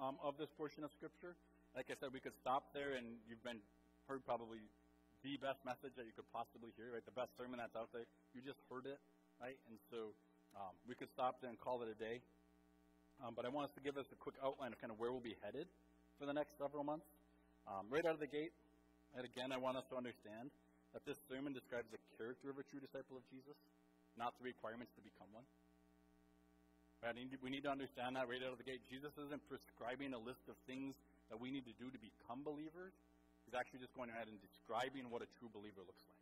C: um, of this portion of Scripture like I said, we could stop there, and you've been heard probably the best message that you could possibly hear, right? The best sermon that's out there. You just heard it, right? And so um, we could stop there and call it a day. Um, but I want us to give us a quick outline of kind of where we'll be headed for the next several months. Um, right out of the gate, and again, I want us to understand that this sermon describes the character of a true disciple of Jesus, not the requirements to become one. Right? We need to understand that right out of the gate. Jesus isn't prescribing a list of things that we need to do to become believers. He's actually just going ahead and describing what a true believer looks like.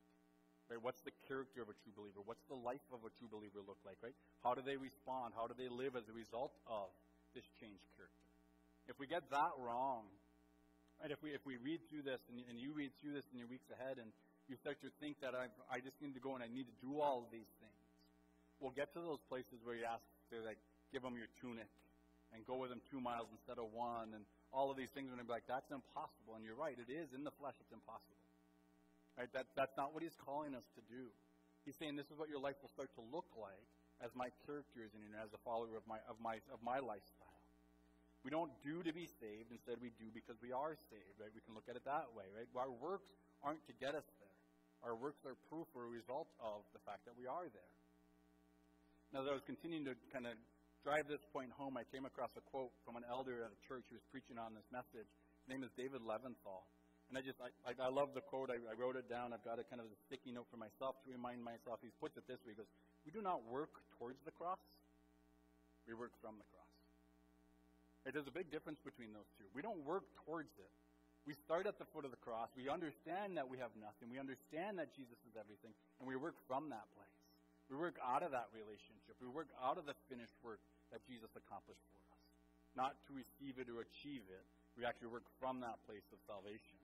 C: Right? What's the character of a true believer? What's the life of a true believer look like? Right? How do they respond? How do they live as a result of this changed character? If we get that wrong, right? If we if we read through this and, and you read through this in your weeks ahead, and you start to think that I I just need to go and I need to do all of these things, we'll get to those places where you ask to like give them your tunic and go with them two miles instead of one, and all of these things. And they'll be like, that's impossible. And you're right, it is. In the flesh, it's impossible. Right? That, that's not what he's calling us to do. He's saying this is what your life will start to look like as my character is in you, as a follower of my, of, my, of my lifestyle. We don't do to be saved. Instead, we do because we are saved. Right? We can look at it that way. Right? Our works aren't to get us there. Our works are proof or a result of the fact that we are there. Now, as I was continuing to kind of drive this point home, I came across a quote from an elder at a church who was preaching on this message. His name is David Leventhal. And I just, I, I love the quote. I, I wrote it down. I've got a kind of a sticky note for myself to remind myself. He puts it this way. He goes, We do not work towards the cross, we work from the cross. There's a big difference between those two. We don't work towards it. We start at the foot of the cross. We understand that we have nothing. We understand that Jesus is everything. And we work from that place. We work out of that relationship. We work out of the finished work that Jesus accomplished for us. Not to receive it or achieve it. We actually work from that place of salvation.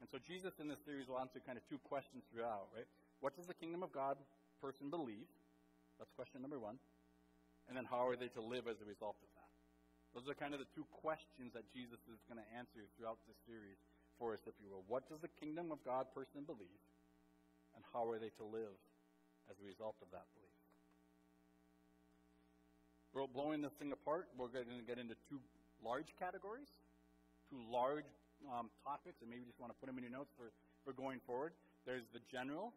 C: And so Jesus in this series will answer kind of two questions throughout, right? What does the kingdom of God person believe? That's question number one. And then how are they to live as a result of that? Those are kind of the two questions that Jesus is going to answer throughout this series for us, if you will. What does the kingdom of God person believe? And how are they to live as a result of that belief. We're blowing this thing apart. We're going to get into two large categories, two large um, topics, and maybe just want to put them in your notes for, for going forward. There's the general,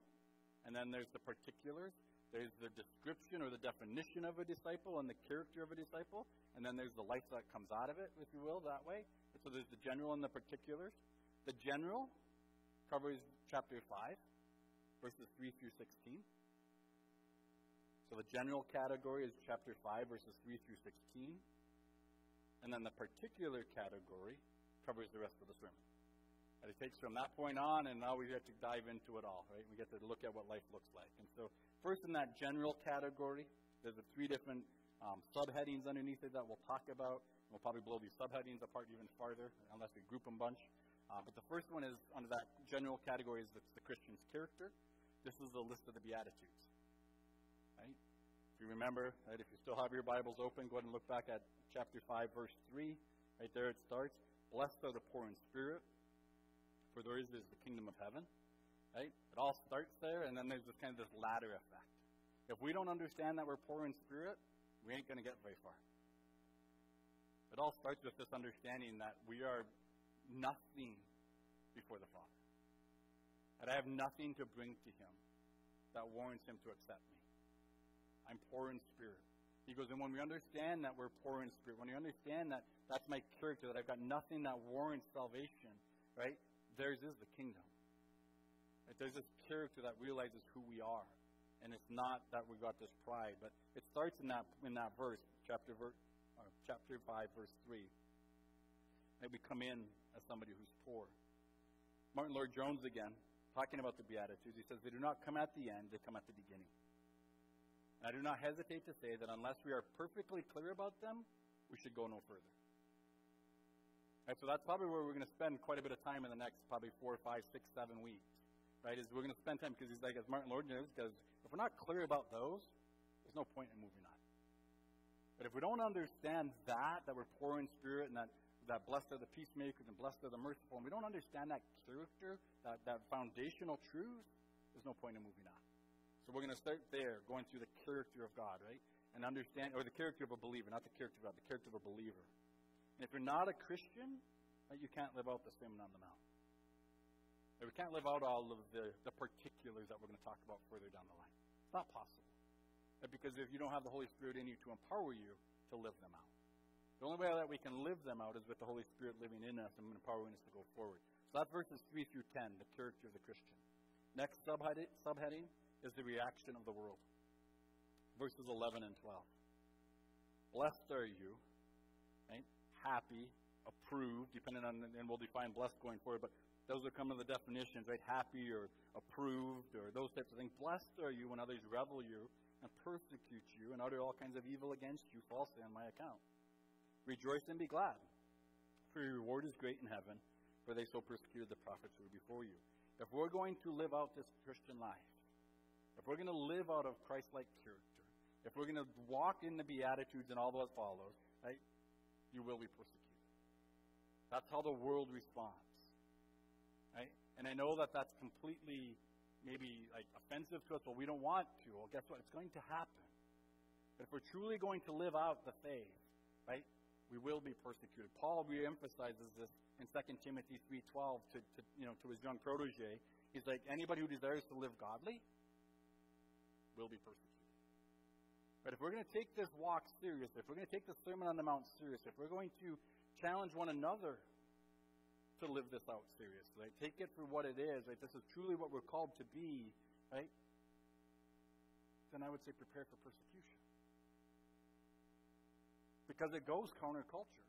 C: and then there's the particulars. There's the description or the definition of a disciple and the character of a disciple, and then there's the life that comes out of it, if you will, that way. So there's the general and the particulars. The general covers chapter 5, verses 3 through 16. So the general category is chapter 5, verses 3 through 16. And then the particular category covers the rest of the sermon. And it takes from that point on, and now we get to dive into it all, right? We get to look at what life looks like. And so, first in that general category, there's the three different um, subheadings underneath it that we'll talk about. We'll probably blow these subheadings apart even farther, unless we group them a bunch. Uh, but the first one is under that general category is the, the Christian's character. This is the list of the Beatitudes. Right? If you remember, right, if you still have your Bibles open, go ahead and look back at chapter 5, verse 3. Right there it starts. Blessed are the poor in spirit, for theirs is the kingdom of heaven. Right? It all starts there, and then there's this kind of this ladder effect. If we don't understand that we're poor in spirit, we ain't going to get very far. It all starts with this understanding that we are nothing before the Father. That I have nothing to bring to Him that warrants Him to accept me. I'm poor in spirit. He goes, and when we understand that we're poor in spirit, when we understand that that's my character, that I've got nothing that warrants salvation, right? Theirs is the kingdom. Right? There's this character that realizes who we are. And it's not that we got this pride, but it starts in that in that verse, chapter ver, uh, chapter five, verse three. That we come in as somebody who's poor. Martyn Lloyd-Jones again, talking about the Beatitudes, he says they do not come at the end, they come at the beginning. I do not hesitate to say that unless we are perfectly clear about them, we should go no further. Right, so that's probably where we're going to spend quite a bit of time in the next probably four, five, six, seven weeks. Right, is we're going to spend time because he's like, as Martyn Lloyd-Jones, because if we're not clear about those, there's no point in moving on. But if we don't understand that, that we're poor in spirit and that, that blessed are the peacemakers and blessed are the merciful, and we don't understand that character, that, that foundational truth, there's no point in moving on. So we're going to start there, going through the character of God, right? And understand, or the character of a believer, not the character of God, the character of a believer. And if you're not a Christian, you can't live out the Sermon on the Mount. We can't live out all of the, the particulars that we're going to talk about further down the line. It's not possible. Because if you don't have the Holy Spirit in you to empower you to live them out. The only way that we can live them out is with the Holy Spirit living in us and empowering us to go forward. So that's verses 3 through 10, the character of the Christian. Next subheading, subheading is the reaction of the world. Verses 11 and 12. Blessed are you, right? happy, approved, depending on, and we'll define blessed going forward, but those are come of the definitions, right? Happy or approved or those types of things. Blessed are you when others revel you and persecute you and utter all kinds of evil against you falsely on my account. Rejoice and be glad, for your reward is great in heaven, for they so persecuted the prophets who were before you. If we're going to live out this Christian life, if we're going to live out of Christ like character, if we're going to walk in the Beatitudes and all that follows, right, you will be persecuted. That's how the world responds. Right? And I know that that's completely maybe like offensive to us, but we don't want to. Well, guess what? It's going to happen. But if we're truly going to live out the faith, right, we will be persecuted. Paul reemphasizes this in 2 Timothy 3.12 to, to, you know, to his young protege. He's like, anybody who desires to live godly will be persecuted. But if we're going to take this walk serious, if we're going to take the Sermon on the Mount serious, if we're going to challenge one another to live this out seriously, right? Take it for what it is, right? This is truly what we're called to be, right? Then I would say prepare for persecution. Because it goes counterculture.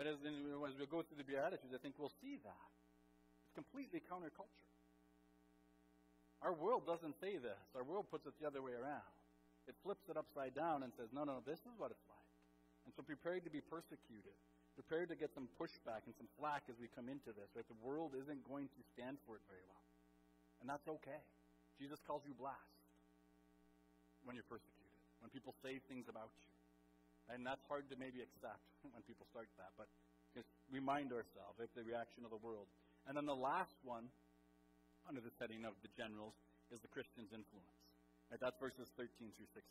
C: That is, as we go through the Beatitudes, I think we'll see that. It's completely counterculture. Our world doesn't say this. Our world puts it the other way around. It flips it upside down and says, no, no, this is what it's like. And so prepare to be persecuted. Prepare to get some pushback and some flack as we come into this. Right? The world isn't going to stand for it very well. And that's okay. Jesus calls you blessed when you're persecuted, when people say things about you. And that's hard to maybe accept when people start that, but just remind ourselves of the reaction of the world. And then the last one, under the setting of the generals, is the Christian's influence. Right? That's verses 13 through 16.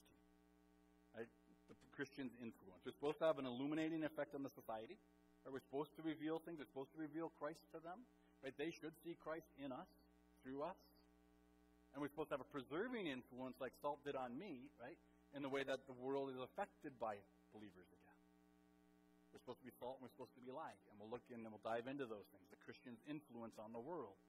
C: Right? The Christian's influence. We're supposed to have an illuminating effect on the society. Right? We're supposed to reveal things. We're supposed to reveal Christ to them. Right? They should see Christ in us, through us. And we're supposed to have a preserving influence like salt did on me, right? In the way that the world is affected by believers again. We're supposed to be salt and we're supposed to be light. And we'll look in and we'll dive into those things. The Christian's influence on the world.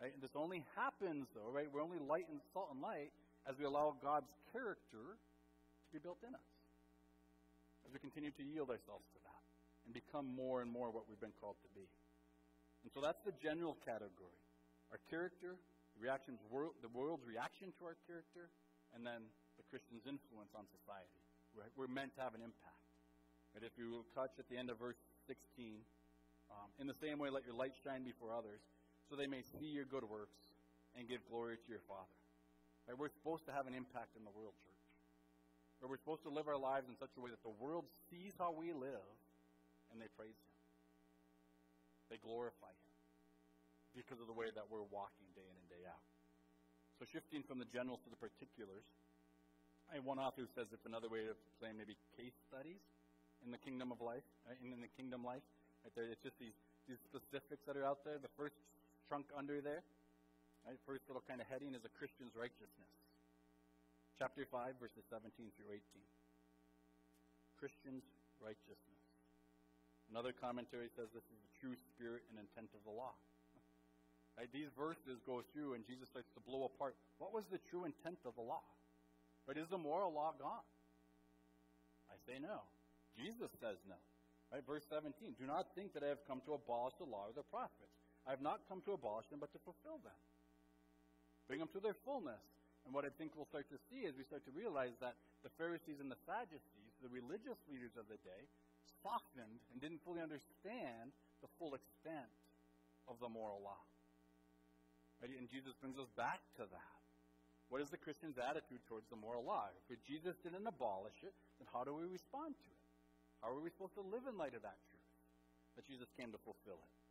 C: Right? And this only happens, though, right? We're only light and salt and light as we allow God's character to be built in us. As we continue to yield ourselves to that and become more and more what we've been called to be. And so that's the general category. Our character, the reactions, the world's reaction to our character, and then the Christian's influence on society. We're, we're meant to have an impact. But if you will touch at the end of verse 16, um, in the same way, let your light shine before others, so they may see your good works and give glory to your Father. Right? We're supposed to have an impact in the world, church. Right? We're supposed to live our lives in such a way that the world sees how we live and they praise Him. They glorify Him because of the way that we're walking day in and day out. So, shifting from the generals to the particulars, I have one author who says it's another way of saying maybe case studies in the kingdom of life, right? in, in the kingdom life. Right there, it's just these, these specifics that are out there. The first chunk under there Right? First little kind of heading is a Christian's righteousness. Chapter 5, verses 17 through 18. Christian's righteousness. Another commentary says this is the true spirit and intent of the law. Right? These verses go through, and Jesus starts to blow apart. What was the true intent of the law? But is the moral law gone? I say no. Jesus says no. Right? Verse 17 Do not think that I have come to abolish the law or the prophets. I have not come to abolish them, but to fulfill them bring them to their fullness. And what I think we'll start to see is we start to realize that the Pharisees and the Sadducees, the religious leaders of the day, softened and didn't fully understand the full extent of the moral law. Right? And Jesus brings us back to that. What is the Christian's attitude towards the moral law? If Jesus didn't abolish it, then how do we respond to it? How are we supposed to live in light of that truth? That Jesus came to fulfill it.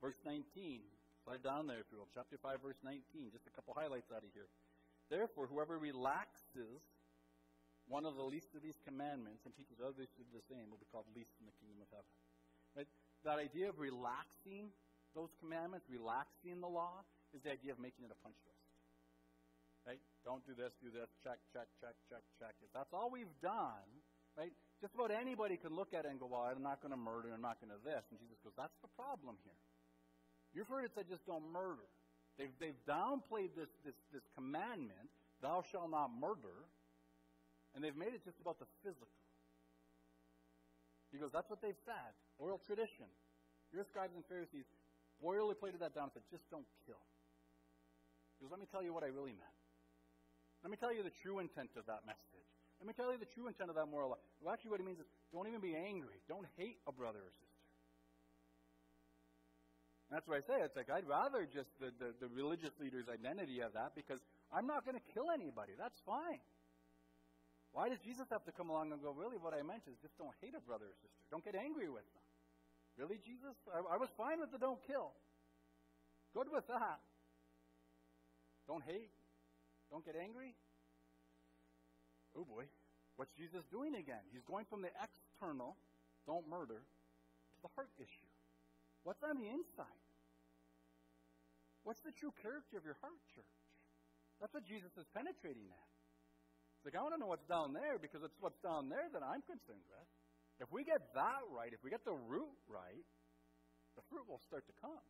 C: Verse 19 Slide down there, if you will. Chapter 5, verse 19. Just a couple highlights out of here. Therefore, whoever relaxes one of the least of these commandments and teaches others to do the same will be called least in the kingdom of heaven. Right? That idea of relaxing those commandments, relaxing the law, is the idea of making it a punch list. Right? Don't do this, do this, check, check, check, check, check. If that's all we've done, right, Just about anybody can look at it and go, well, I'm not going to murder, I'm not going to this. And Jesus goes, that's the problem here. You've heard it said just don't murder. They've, they've downplayed this, this, this commandment, thou shalt not murder, and they've made it just about the physical. He goes, that's what they've said. Oral tradition. Your scribes and Pharisees boilerplated that down and said, just don't kill. He goes, let me tell you what I really meant. Let me tell you the true intent of that message. Let me tell you the true intent of that moral law. Well, actually, what it means is don't even be angry. Don't hate a brother or sister. That's what I say. It's like I'd rather just the, the, the religious leader's identity of that because I'm not going to kill anybody. That's fine. Why does Jesus have to come along and go, really, what I meant is just don't hate a brother or sister. Don't get angry with them. Really, Jesus? I, I was fine with the don't kill. Good with that. Don't hate. Don't get angry. Oh boy, what's Jesus doing again? He's going from the external, don't murder, to the heart issue. What's on the inside? What's the true character of your heart, church? That's what Jesus is penetrating at. It's like, I want to know what's down there because it's what's down there that I'm concerned with. If we get that right, if we get the root right, the fruit will start to come.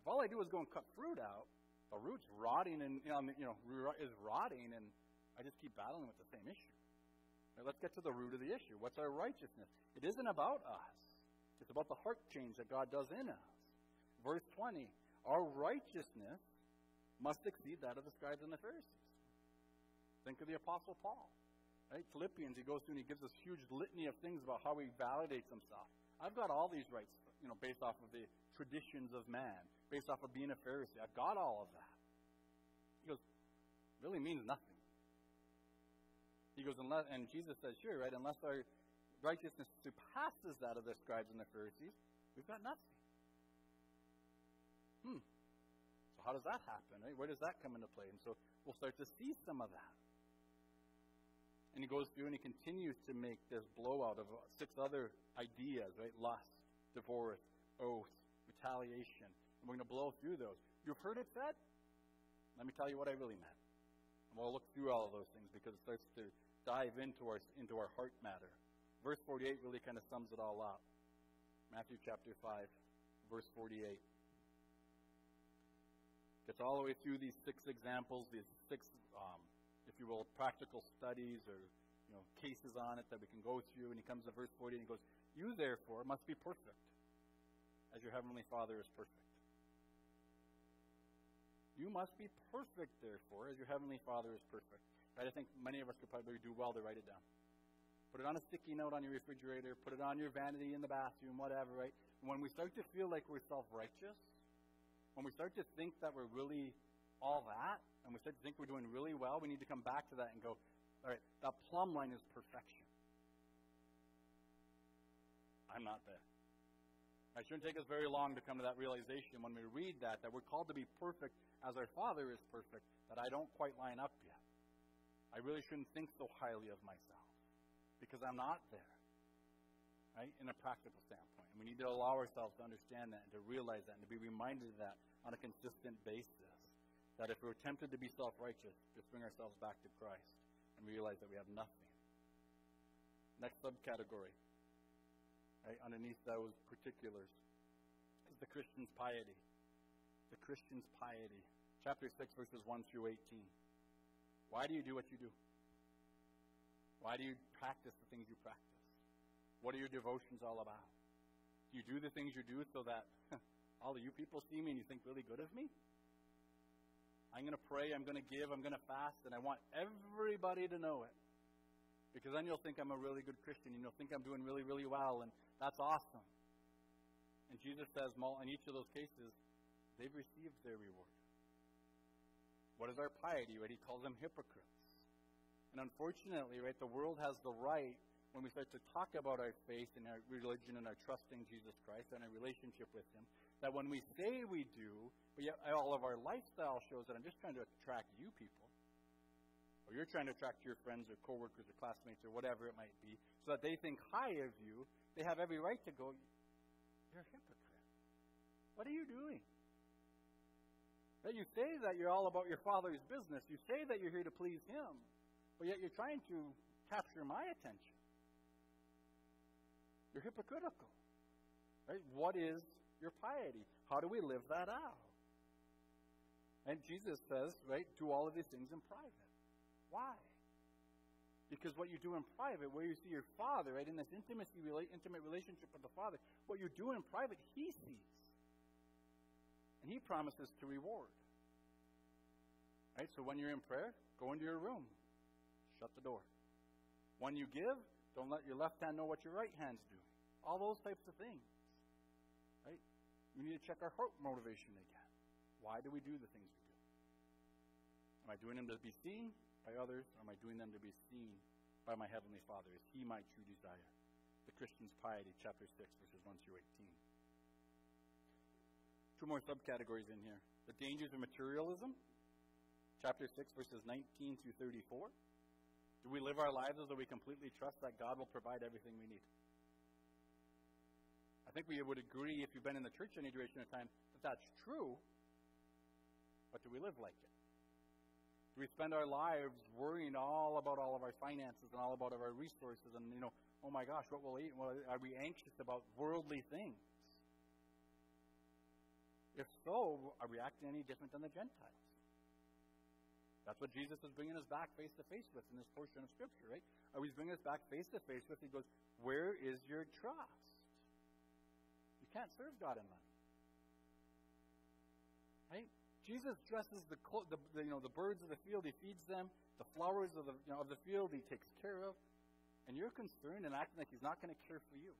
C: If all I do is go and cut fruit out, the root's rotting and you know, is rotting and I just keep battling with the same issue. Let's get to the root of the issue. What's our righteousness? It isn't about us. It's about the heart change that God does in us. Verse 20, our righteousness must exceed that of the scribes and the Pharisees. Think of the Apostle Paul. Right? Philippians, he goes through and he gives this huge litany of things about how he validates himself. I've got all these rights, you know, based off of the traditions of man, based off of being a Pharisee. I've got all of that. He goes, really means nothing. He goes, unless, and Jesus says, sure, right, unless our righteousness surpasses that of the scribes and the Pharisees, we've got nothing. Hmm. So how does that happen, right? Where does that come into play? And so we'll start to see some of that. And he goes through and he continues to make this blowout of six other ideas, right? Lust, divorce, oath, retaliation. And we're going to blow through those. You've heard it said? Let me tell you what I really meant. And we'll look through all of those things because it starts to dive into our, into our heart matter. Verse 48 really kind of sums it all up. Matthew chapter 5, verse 48. Gets all the way through these six examples, these six, um, if you will, practical studies or you know cases on it that we can go through. And he comes to verse 48 and he goes, "You therefore must be perfect, as your heavenly Father is perfect." You must be perfect, therefore, as your heavenly Father is perfect. Right? I think many of us could probably do well to write it down. Put it on a sticky note on your refrigerator, put it on your vanity in the bathroom, whatever, right? When we start to feel like we're self righteous, when we start to think that we're really all that, and we start to think we're doing really well, we need to come back to that and go, all right, that plumb line is perfection. I'm not there. It shouldn't take us very long to come to that realization when we read that, that we're called to be perfect as our Father is perfect, that I don't quite line up yet. I really shouldn't think so highly of myself because I'm not there, right, in a practical standpoint. And we need to allow ourselves to understand that and to realize that and to be reminded of that on a consistent basis. That if we're tempted to be self righteous, just bring ourselves back to Christ and realize that we have nothing. Next subcategory, right, underneath those particulars, is the Christian's piety. The Christian's piety. Chapter 6, verses 1 through 18. Why do you do what you do? Why do you practice the things you practice? What are your devotions all about? Do you do the things you do so that all of you people see me and you think really good of me? I'm going to pray, I'm going to give, I'm going to fast, and I want everybody to know it. Because then you'll think I'm a really good Christian and you'll think I'm doing really, really well, and that's awesome. And Jesus says in each of those cases, they've received their reward. What is our piety, right? He calls them hypocrites. And unfortunately, right, the world has the right, when we start to talk about our faith and our religion and our trust in Jesus Christ and our relationship with Him, that when we say we do, but yet all of our lifestyle shows that I'm just trying to attract you people, or you're trying to attract your friends or coworkers or classmates or whatever it might be, so that they think high of you, they have every right to go, You're a hypocrite. What are you doing? That you say that you're all about your Father's business. You say that you're here to please Him, but yet you're trying to capture my attention. You're hypocritical. Right? What is your piety? How do we live that out? And Jesus says, right, do all of these things in private. Why? Because what you do in private, where you see your Father, right, in this intimacy, intimate relationship with the Father, what you do in private, He sees. And He promises to reward. Right? So when you're in prayer, go into your room, shut the door. When you give, don't let your left hand know what your right hand's doing. All those types of things. Right? We need to check our heart motivation again. Why do we do the things we do? Am I doing them to be seen by others, or am I doing them to be seen by my Heavenly Father? Is He my true desire? The Christian's Piety, chapter 6, verses 1 through 18. Two more subcategories in here. The dangers of materialism, chapter 6, verses 19 through 34. Do we live our lives as though we completely trust that God will provide everything we need? I think we would agree, if you've been in the church any duration of time, that that's true. But do we live like it? Do we spend our lives worrying all about all of our finances and all about our resources and, you know, oh my gosh, what we'll eat? Well, are we anxious about worldly things? If so, are we acting any different than the Gentiles? That's what Jesus is bringing us back face to face with in this portion of Scripture, right? Uh, Are we bringing us back face to face with? He goes, Where is your trust? You can't serve God in money. Right? Jesus dresses the, the, the, you know, the birds of the field, he feeds them. The flowers of the, you know, of the field, he takes care of. And you're concerned and acting like he's not going to care for you.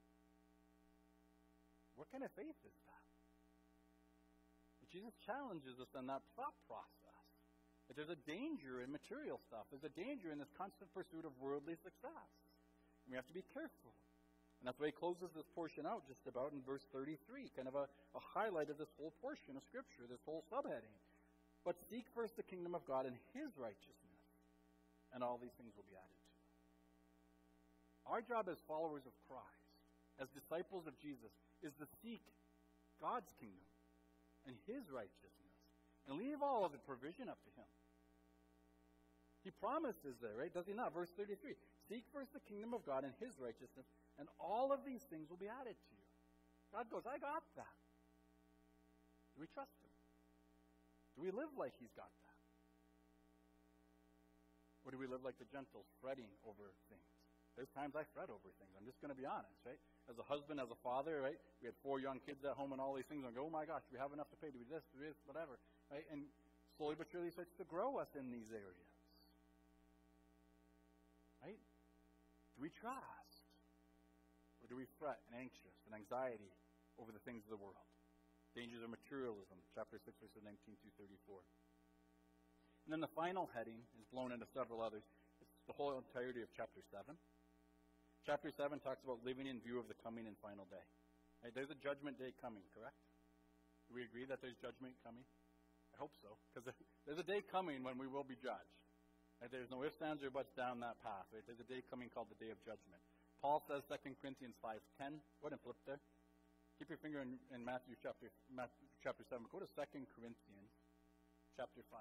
C: What kind of faith is that? But Jesus challenges us on that thought process. That there's a danger in material stuff. There's a danger in this constant pursuit of worldly success. And we have to be careful. And that's why he closes this portion out just about in verse 33, kind of a, a highlight of this whole portion of Scripture, this whole subheading. But seek first the kingdom of God and his righteousness, and all these things will be added to you. Our job as followers of Christ, as disciples of Jesus, is to seek God's kingdom and his righteousness, and leave all of the provision up to him. He promises there, right? Does he not? Verse 33 Seek first the kingdom of God and his righteousness, and all of these things will be added to you. God goes, I got that. Do we trust him? Do we live like he's got that? Or do we live like the Gentiles, fretting over things? There's times I fret over things. I'm just going to be honest, right? As a husband, as a father, right? We had four young kids at home and all these things. I go, oh my gosh, do we have enough to pay? Do we this, do this, whatever, right? And slowly but surely starts to grow us in these areas, right? Do we trust? Or do we fret and anxious and anxiety over the things of the world? Dangers of materialism, chapter 6, verses 19 through 34. And then the final heading is blown into several others. It's the whole entirety of chapter 7. Chapter 7 talks about living in view of the coming and final day. Right, there's a judgment day coming, correct? Do we agree that there's judgment coming? I hope so, because there's a day coming when we will be judged. Right, there's no ifs, ands, or buts down that path. Right? There's a day coming called the day of judgment. Paul says 2 Corinthians 5.10. Go ahead and flip there. Keep your finger in, in Matthew chapter, Matthew chapter 7. Go to 2 Corinthians chapter 5.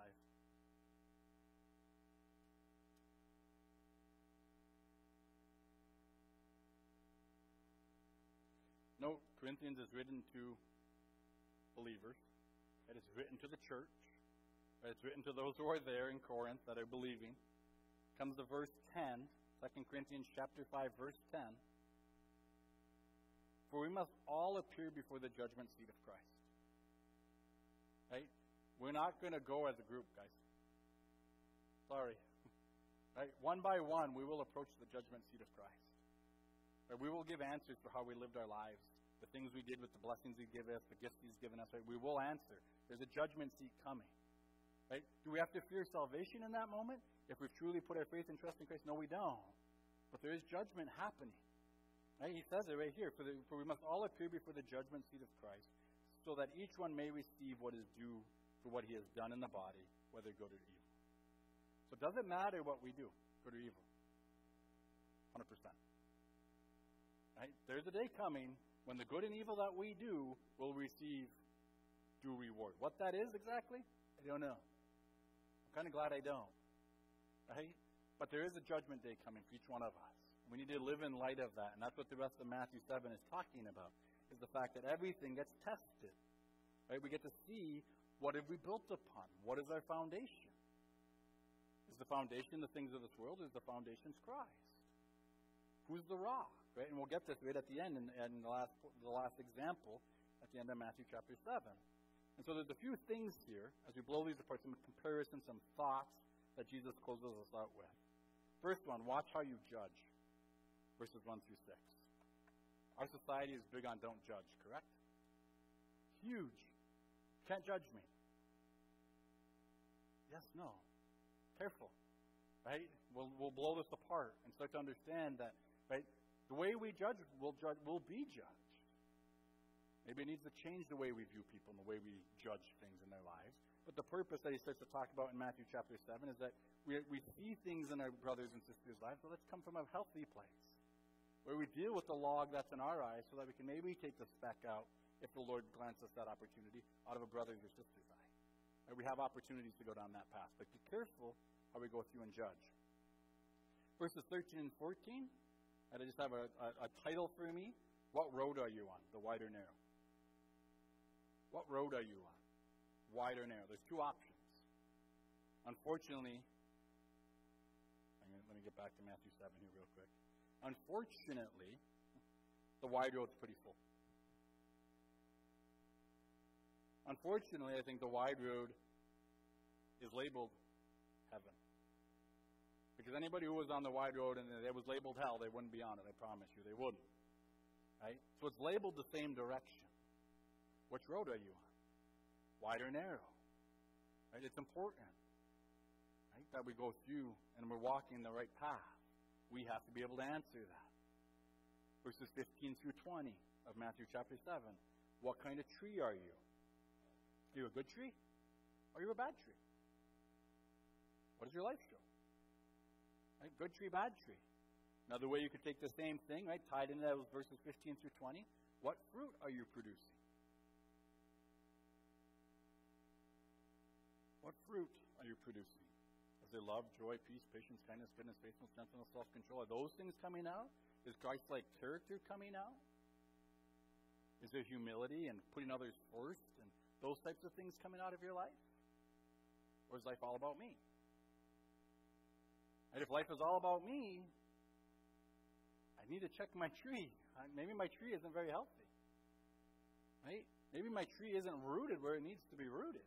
C: Note, Corinthians is written to believers. It is written to the church. It's written to those who are there in Corinth that are believing. Comes to verse 10. 2 Corinthians chapter 5 verse 10. For we must all appear before the judgment seat of Christ. Right? We're not going to go as a group, guys. Sorry. Right? One by one, we will approach the judgment seat of Christ. Right? We will give answers for how we lived our lives, the things we did with the blessings He gave us, the gifts He's given us. Right? We will answer. There's a judgment seat coming. Right? Do we have to fear salvation in that moment? If we've truly put our faith and trust in Christ, no, we don't. But there is judgment happening. Right? He says it right here. For, the, for we must all appear before the judgment seat of Christ, so that each one may receive what is due for what he has done in the body, whether good or evil. So it doesn't matter what we do, good or evil. 100%. Right? There's a day coming when the good and evil that we do will receive due reward. What that is exactly, I don't know. I'm kind of glad I don't. Right? But there is a judgment day coming for each one of us. We need to live in light of that. And that's what the rest of Matthew 7 is talking about, is the fact that everything gets tested. Right? We get to see what have we built upon? What is our foundation? Is the foundation the things of this world? Is the foundation Christ? Who's the rock? Right? And we'll get this right at the end in, in the last the last example at the end of Matthew chapter seven. And so there's a few things here as we blow these apart, some comparisons, some thoughts that Jesus closes us out with. First one, watch how you judge. Verses one through six. Our society is big on don't judge, correct? Huge. Can't judge me. Yes, no. Careful. Right? We'll, we'll blow this apart and start to understand that, right? The way we judge will judge will be judged. Maybe it needs to change the way we view people and the way we judge things in their lives. But the purpose that he starts to talk about in Matthew chapter 7 is that we, we see things in our brothers and sisters' lives, but let's come from a healthy place. Where we deal with the log that's in our eyes so that we can maybe take the speck out if the Lord grants us that opportunity out of a brother's or sister's eye. We have opportunities to go down that path. But be careful how we go through and judge. Verses 13 and 14, I just have a, a, a title for me. What road are you on, the wide or narrow? What road are you on? Wide or narrow? There's two options. Unfortunately, let me get back to Matthew 7 here real quick. Unfortunately, the wide road's pretty full. Unfortunately, I think the wide road is labeled heaven. Because anybody who was on the wide road and it was labeled hell, they wouldn't be on it, I promise you. They wouldn't. Right? So it's labeled the same direction. Which road are you on? Wide or narrow? Right? It's important right, that we go through and we're walking the right path. We have to be able to answer that. Verses 15 through 20 of Matthew chapter 7. What kind of tree are you? Are you a good tree? Are you a bad tree? What is your life? Right? Good tree, bad tree. Another way you could take the same thing, right, tied into those verses 15 through 20. What fruit are you producing? What fruit are you producing? Is there love, joy, peace, patience, kindness, goodness, faithfulness, gentleness, self control? Are those things coming out? Is Christ like character coming out? Is there humility and putting others first and those types of things coming out of your life? Or is life all about me? And if life is all about me, I need to check my tree. Maybe my tree isn't very healthy. Right? Maybe my tree isn't rooted where it needs to be rooted.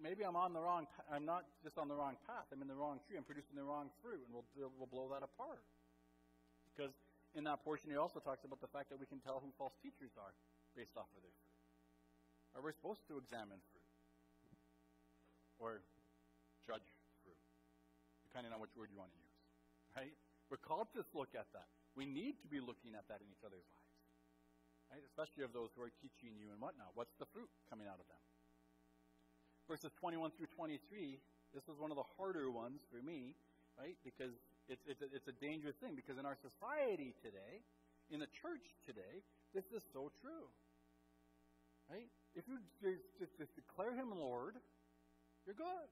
C: Maybe I'm on the wrong. I'm not just on the wrong path. I'm in the wrong tree. I'm producing the wrong fruit, and we'll we'll blow that apart. Because in that portion, he also talks about the fact that we can tell who false teachers are based off of their fruit. Are we supposed to examine fruit or judge depending on which word you want to use? Right? We're called to look at that. We need to be looking at that in each other's lives, right? Especially of those who are teaching you and whatnot. What's the fruit coming out of them? verses 21 through 23, this is one of the harder ones for me, right? Because it's, it's, a, it's a dangerous thing. Because in our society today, in the church today, this is so true. Right? If you just, just declare Him Lord, you're good.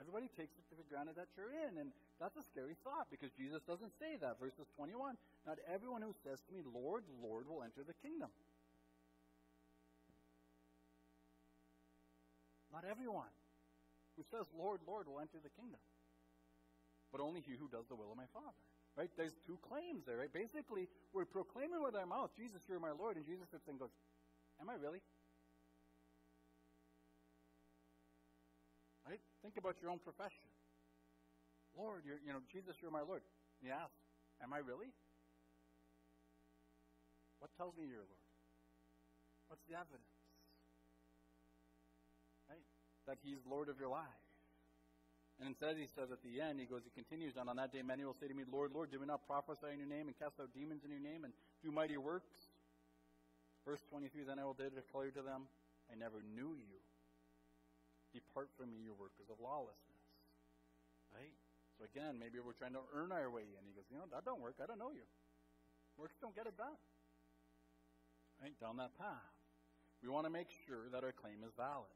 C: Everybody takes it for granted that you're in. And that's a scary thought because Jesus doesn't say that. Verses 21 Not everyone who says to me, Lord, Lord, will enter the kingdom. Not everyone who says, Lord, Lord, will enter the kingdom, but only he who does the will of my Father. Right? There's two claims there, right? Basically, we're proclaiming with our mouth, Jesus, you're my Lord, and Jesus sits and goes, Am I really? Right? Think about your own profession. Lord, you know, Jesus, you're my Lord. And you Am I really? What tells me you're Lord? What's the evidence? Right? that he's Lord of your life. And instead, he says at the end, he goes, he continues on, on that day many will say to me, Lord, Lord, did we not prophesy in your name and cast out demons in your name and do mighty works? Verse 23, then I will declare to them, I never knew you. Depart from me, your workers of lawlessness. Right? So again, maybe we're trying to earn our way in. He goes, you know, that don't work. I don't know you. Works don't get it done. Right? Down that path. We want to make sure that our claim is valid.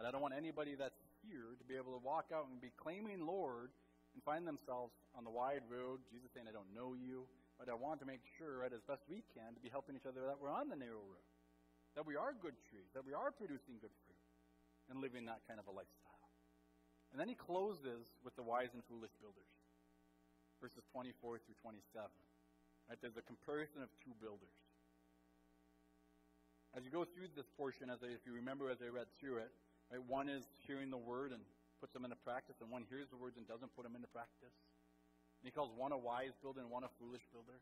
C: And I don't want anybody that's here to be able to walk out and be claiming Lord and find themselves on the wide road, Jesus saying, I don't know you, but I want to make sure, right, as best we can, to be helping each other that we're on the narrow road, that we are good trees, that we are producing good fruit, and living that kind of a lifestyle. And then he closes with the wise and foolish builders, verses 24 through 27. Right, there's a comparison of two builders. As you go through this portion, as I, if you remember as I read through it, right, one is hearing the word and puts them into practice, and one hears the words and doesn't put them into practice. And he calls one a wise builder and one a foolish builder.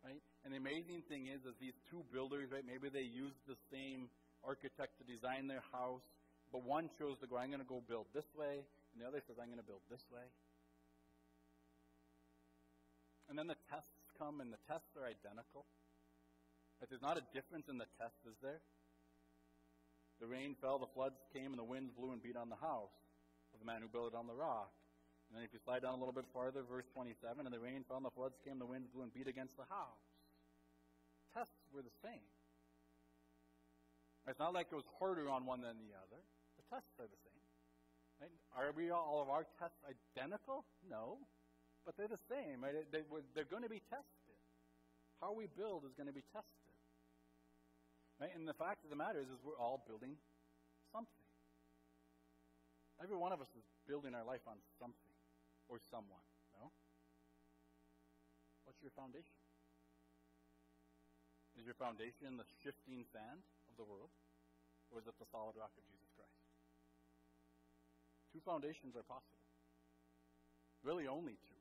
C: Right? And the amazing thing is, is these two builders, right? Maybe they used the same architect to design their house, but one chose to go, I'm going to go build this way, and the other says, I'm going to build this way. And then the tests come, and the tests are identical. But there's not a difference in the test, is there? The rain fell, the floods came, and the winds blew and beat on the house of the man who built it on the rock. And then if you slide down a little bit farther, verse 27, and the rain fell, and the floods came, the winds blew and beat against the house. Tests were the same. It's not like it was harder on one than the other. Tests are the same. Right? Are we all of our tests identical? No. But they're the same. Right? They, they're going to be tested. How we build is going to be tested. Right? And the fact of the matter is, is we're all building something. Every one of us is building our life on something or someone. No? What's your foundation? Is your foundation the shifting sand of the world? Or is it the solid rock of Jesus? Two foundations are possible. Really, only two.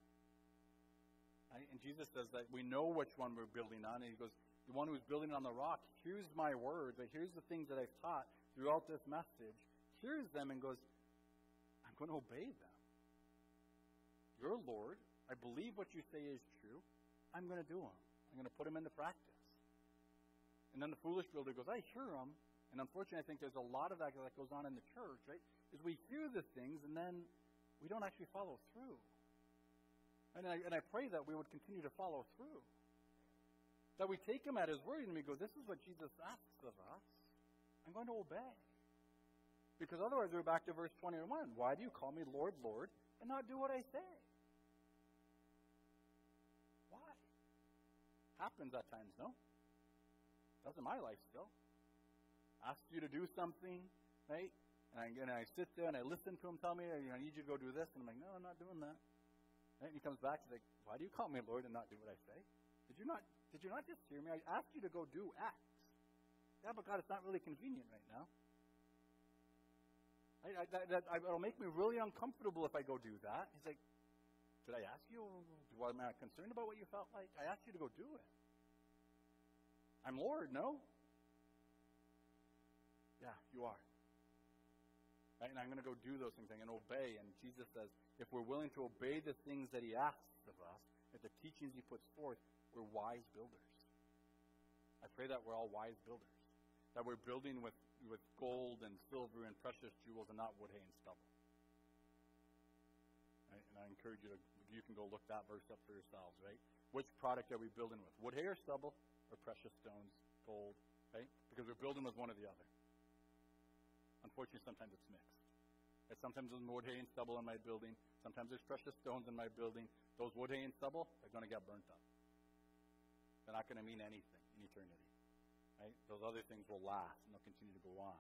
C: Right? And Jesus says that we know which one we're building on. And he goes, the one who's building on the rock hears my words, but here's the things that I've taught throughout this message, hears them and goes, I'm going to obey them. You're Lord. I believe what you say is true. I'm going to do them. I'm going to put them into practice. And then the foolish builder goes, I hear them. And unfortunately, I think there's a lot of that that goes on in the church, right? Is we hear the things and then we don't actually follow through. And I, and I pray that we would continue to follow through. That we take him at his word and we go, This is what Jesus asks of us. I'm going to obey. Because otherwise, we're back to verse 21. Why do you call me Lord, Lord, and not do what I say? Why? Happens at times, no? Doesn't my life still. Ask you to do something, right? And I, and I sit there and I listen to him tell me, I need you to go do this. And I'm like, no, I'm not doing that. And he comes back he's like, why do you call me Lord and not do what I say? Did you not did you not just hear me? I asked you to go do X. Yeah, but God, it's not really convenient right now. I, I, that, that, it'll make me really uncomfortable if I go do that. He's like, Did I ask you? Am I concerned about what you felt like? I asked you to go do it. I'm Lord, no? Yeah, you are. Right? And I'm going to go do those things. I'm going to obey. And Jesus says, if we're willing to obey the things that He asks of us, at the teachings He puts forth, we're wise builders. I pray that we're all wise builders. That we're building with, with gold and silver and precious jewels and not wood, hay, and stubble. Right? And I encourage you to, you can go look that verse up for yourselves, right? Which product are we building with? Wood, hay, or stubble? Or precious stones, gold, right? Because we're building with one or the other. Unfortunately, sometimes it's mixed. And sometimes there's wood, hay, and stubble in my building. Sometimes there's precious stones in my building. Those wood, hay, and stubble, they're going to get burnt up. They're not going to mean anything in eternity. Right? Those other things will last and they'll continue to go on.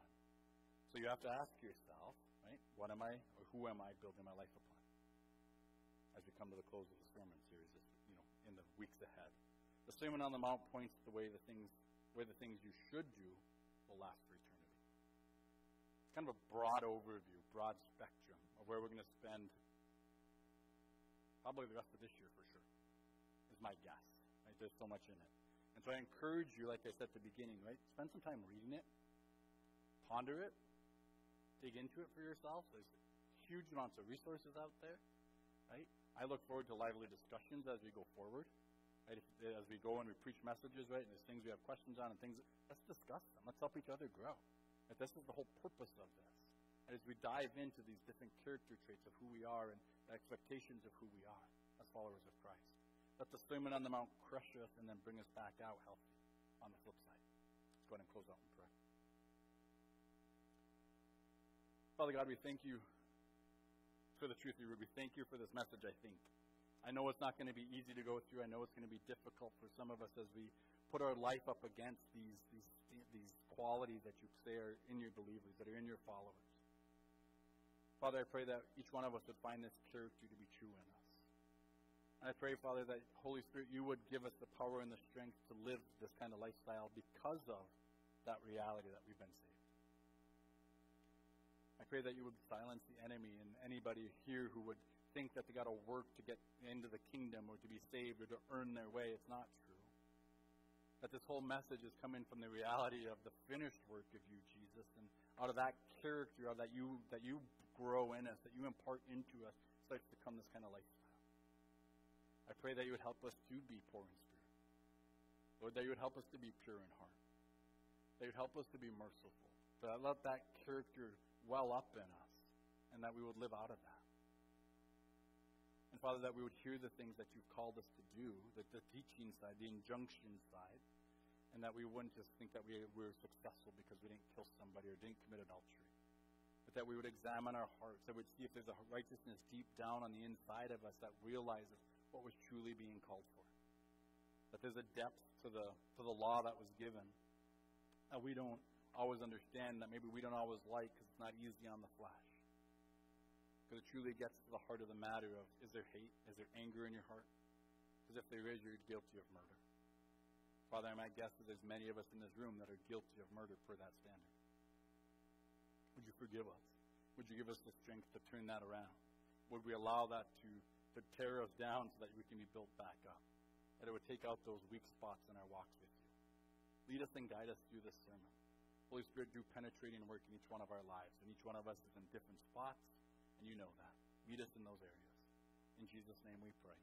C: So you have to ask yourself, right? What am I or who am I building my life upon? As we come to the close of the sermon series, you know, in the weeks ahead. The Sermon on the Mount points to the way the things, where the things you should do will last kind of a broad overview, broad spectrum of where we're going to spend probably the rest of this year for sure, is my guess. Right? There's so much in it. And so I encourage you, like I said at the beginning, right? Spend some time reading it, ponder it, dig into it for yourself. There's huge amounts of resources out there, right? I look forward to lively discussions as we go forward. Right? As we go and we preach messages, right? And there's things we have questions on and things. Let's discuss them. Let's help each other grow. Right? This is the whole purpose of this. As we dive into these different character traits of who we are and the expectations of who we are as followers of Christ. Let the Sermon on the Mount crush us and then bring us back out healthy on the flip side. Let's go ahead and close out in prayer. Father God, we thank you for the truth word. We thank you for this message, I think. I know it's not going to be easy to go through. I know it's going to be difficult for some of us as we put our life up against these, these, these qualities that you say are in your believers, that are in your followers. Father, I pray that each one of us would find this character to be true in us. And I pray, Father, that Holy Spirit, you would give us the power and the strength to live this kind of lifestyle because of that reality that we've been saved. I pray that you would silence the enemy and anybody here who would think that they got to work to get into the kingdom or to be saved or to earn their way. It's not true. That this whole message is coming from the reality of the finished work of you, Jesus, and out of that character of that you that you grow in us, that you impart into us, starts to come this kind of lifestyle. I pray that you would help us to be poor in spirit. Lord, that you would help us to be pure in heart. That you would help us to be merciful. That I let that character well up in us, and that we would live out of that. Father, that we would hear the things that you've called us to do, the, the teaching side, the injunction side, and that we wouldn't just think that we were successful because we didn't kill somebody or didn't commit adultery. But that we would examine our hearts, that we'd see if there's a righteousness deep down on the inside of us that realizes what was truly being called for. That there's a depth to the to the law that was given that we don't always understand, that maybe we don't always like because it's not easy on the flesh. Because it truly gets to the heart of the matter of is there hate? Is there anger in your heart? Because if there is, you're guilty of murder. Father, my guess is there's many of us in this room that are guilty of murder per that standard. Would you forgive us? Would you give us the strength to turn that around? Would we allow that to, to tear us down so that we can be built back up? That it would take out those weak spots in our walks with you. Lead us and guide us through this sermon. Holy Spirit, do penetrating work in each one of our lives. And each one of us is in different spots and you know that. Meet us in those areas. In Jesus' name we pray.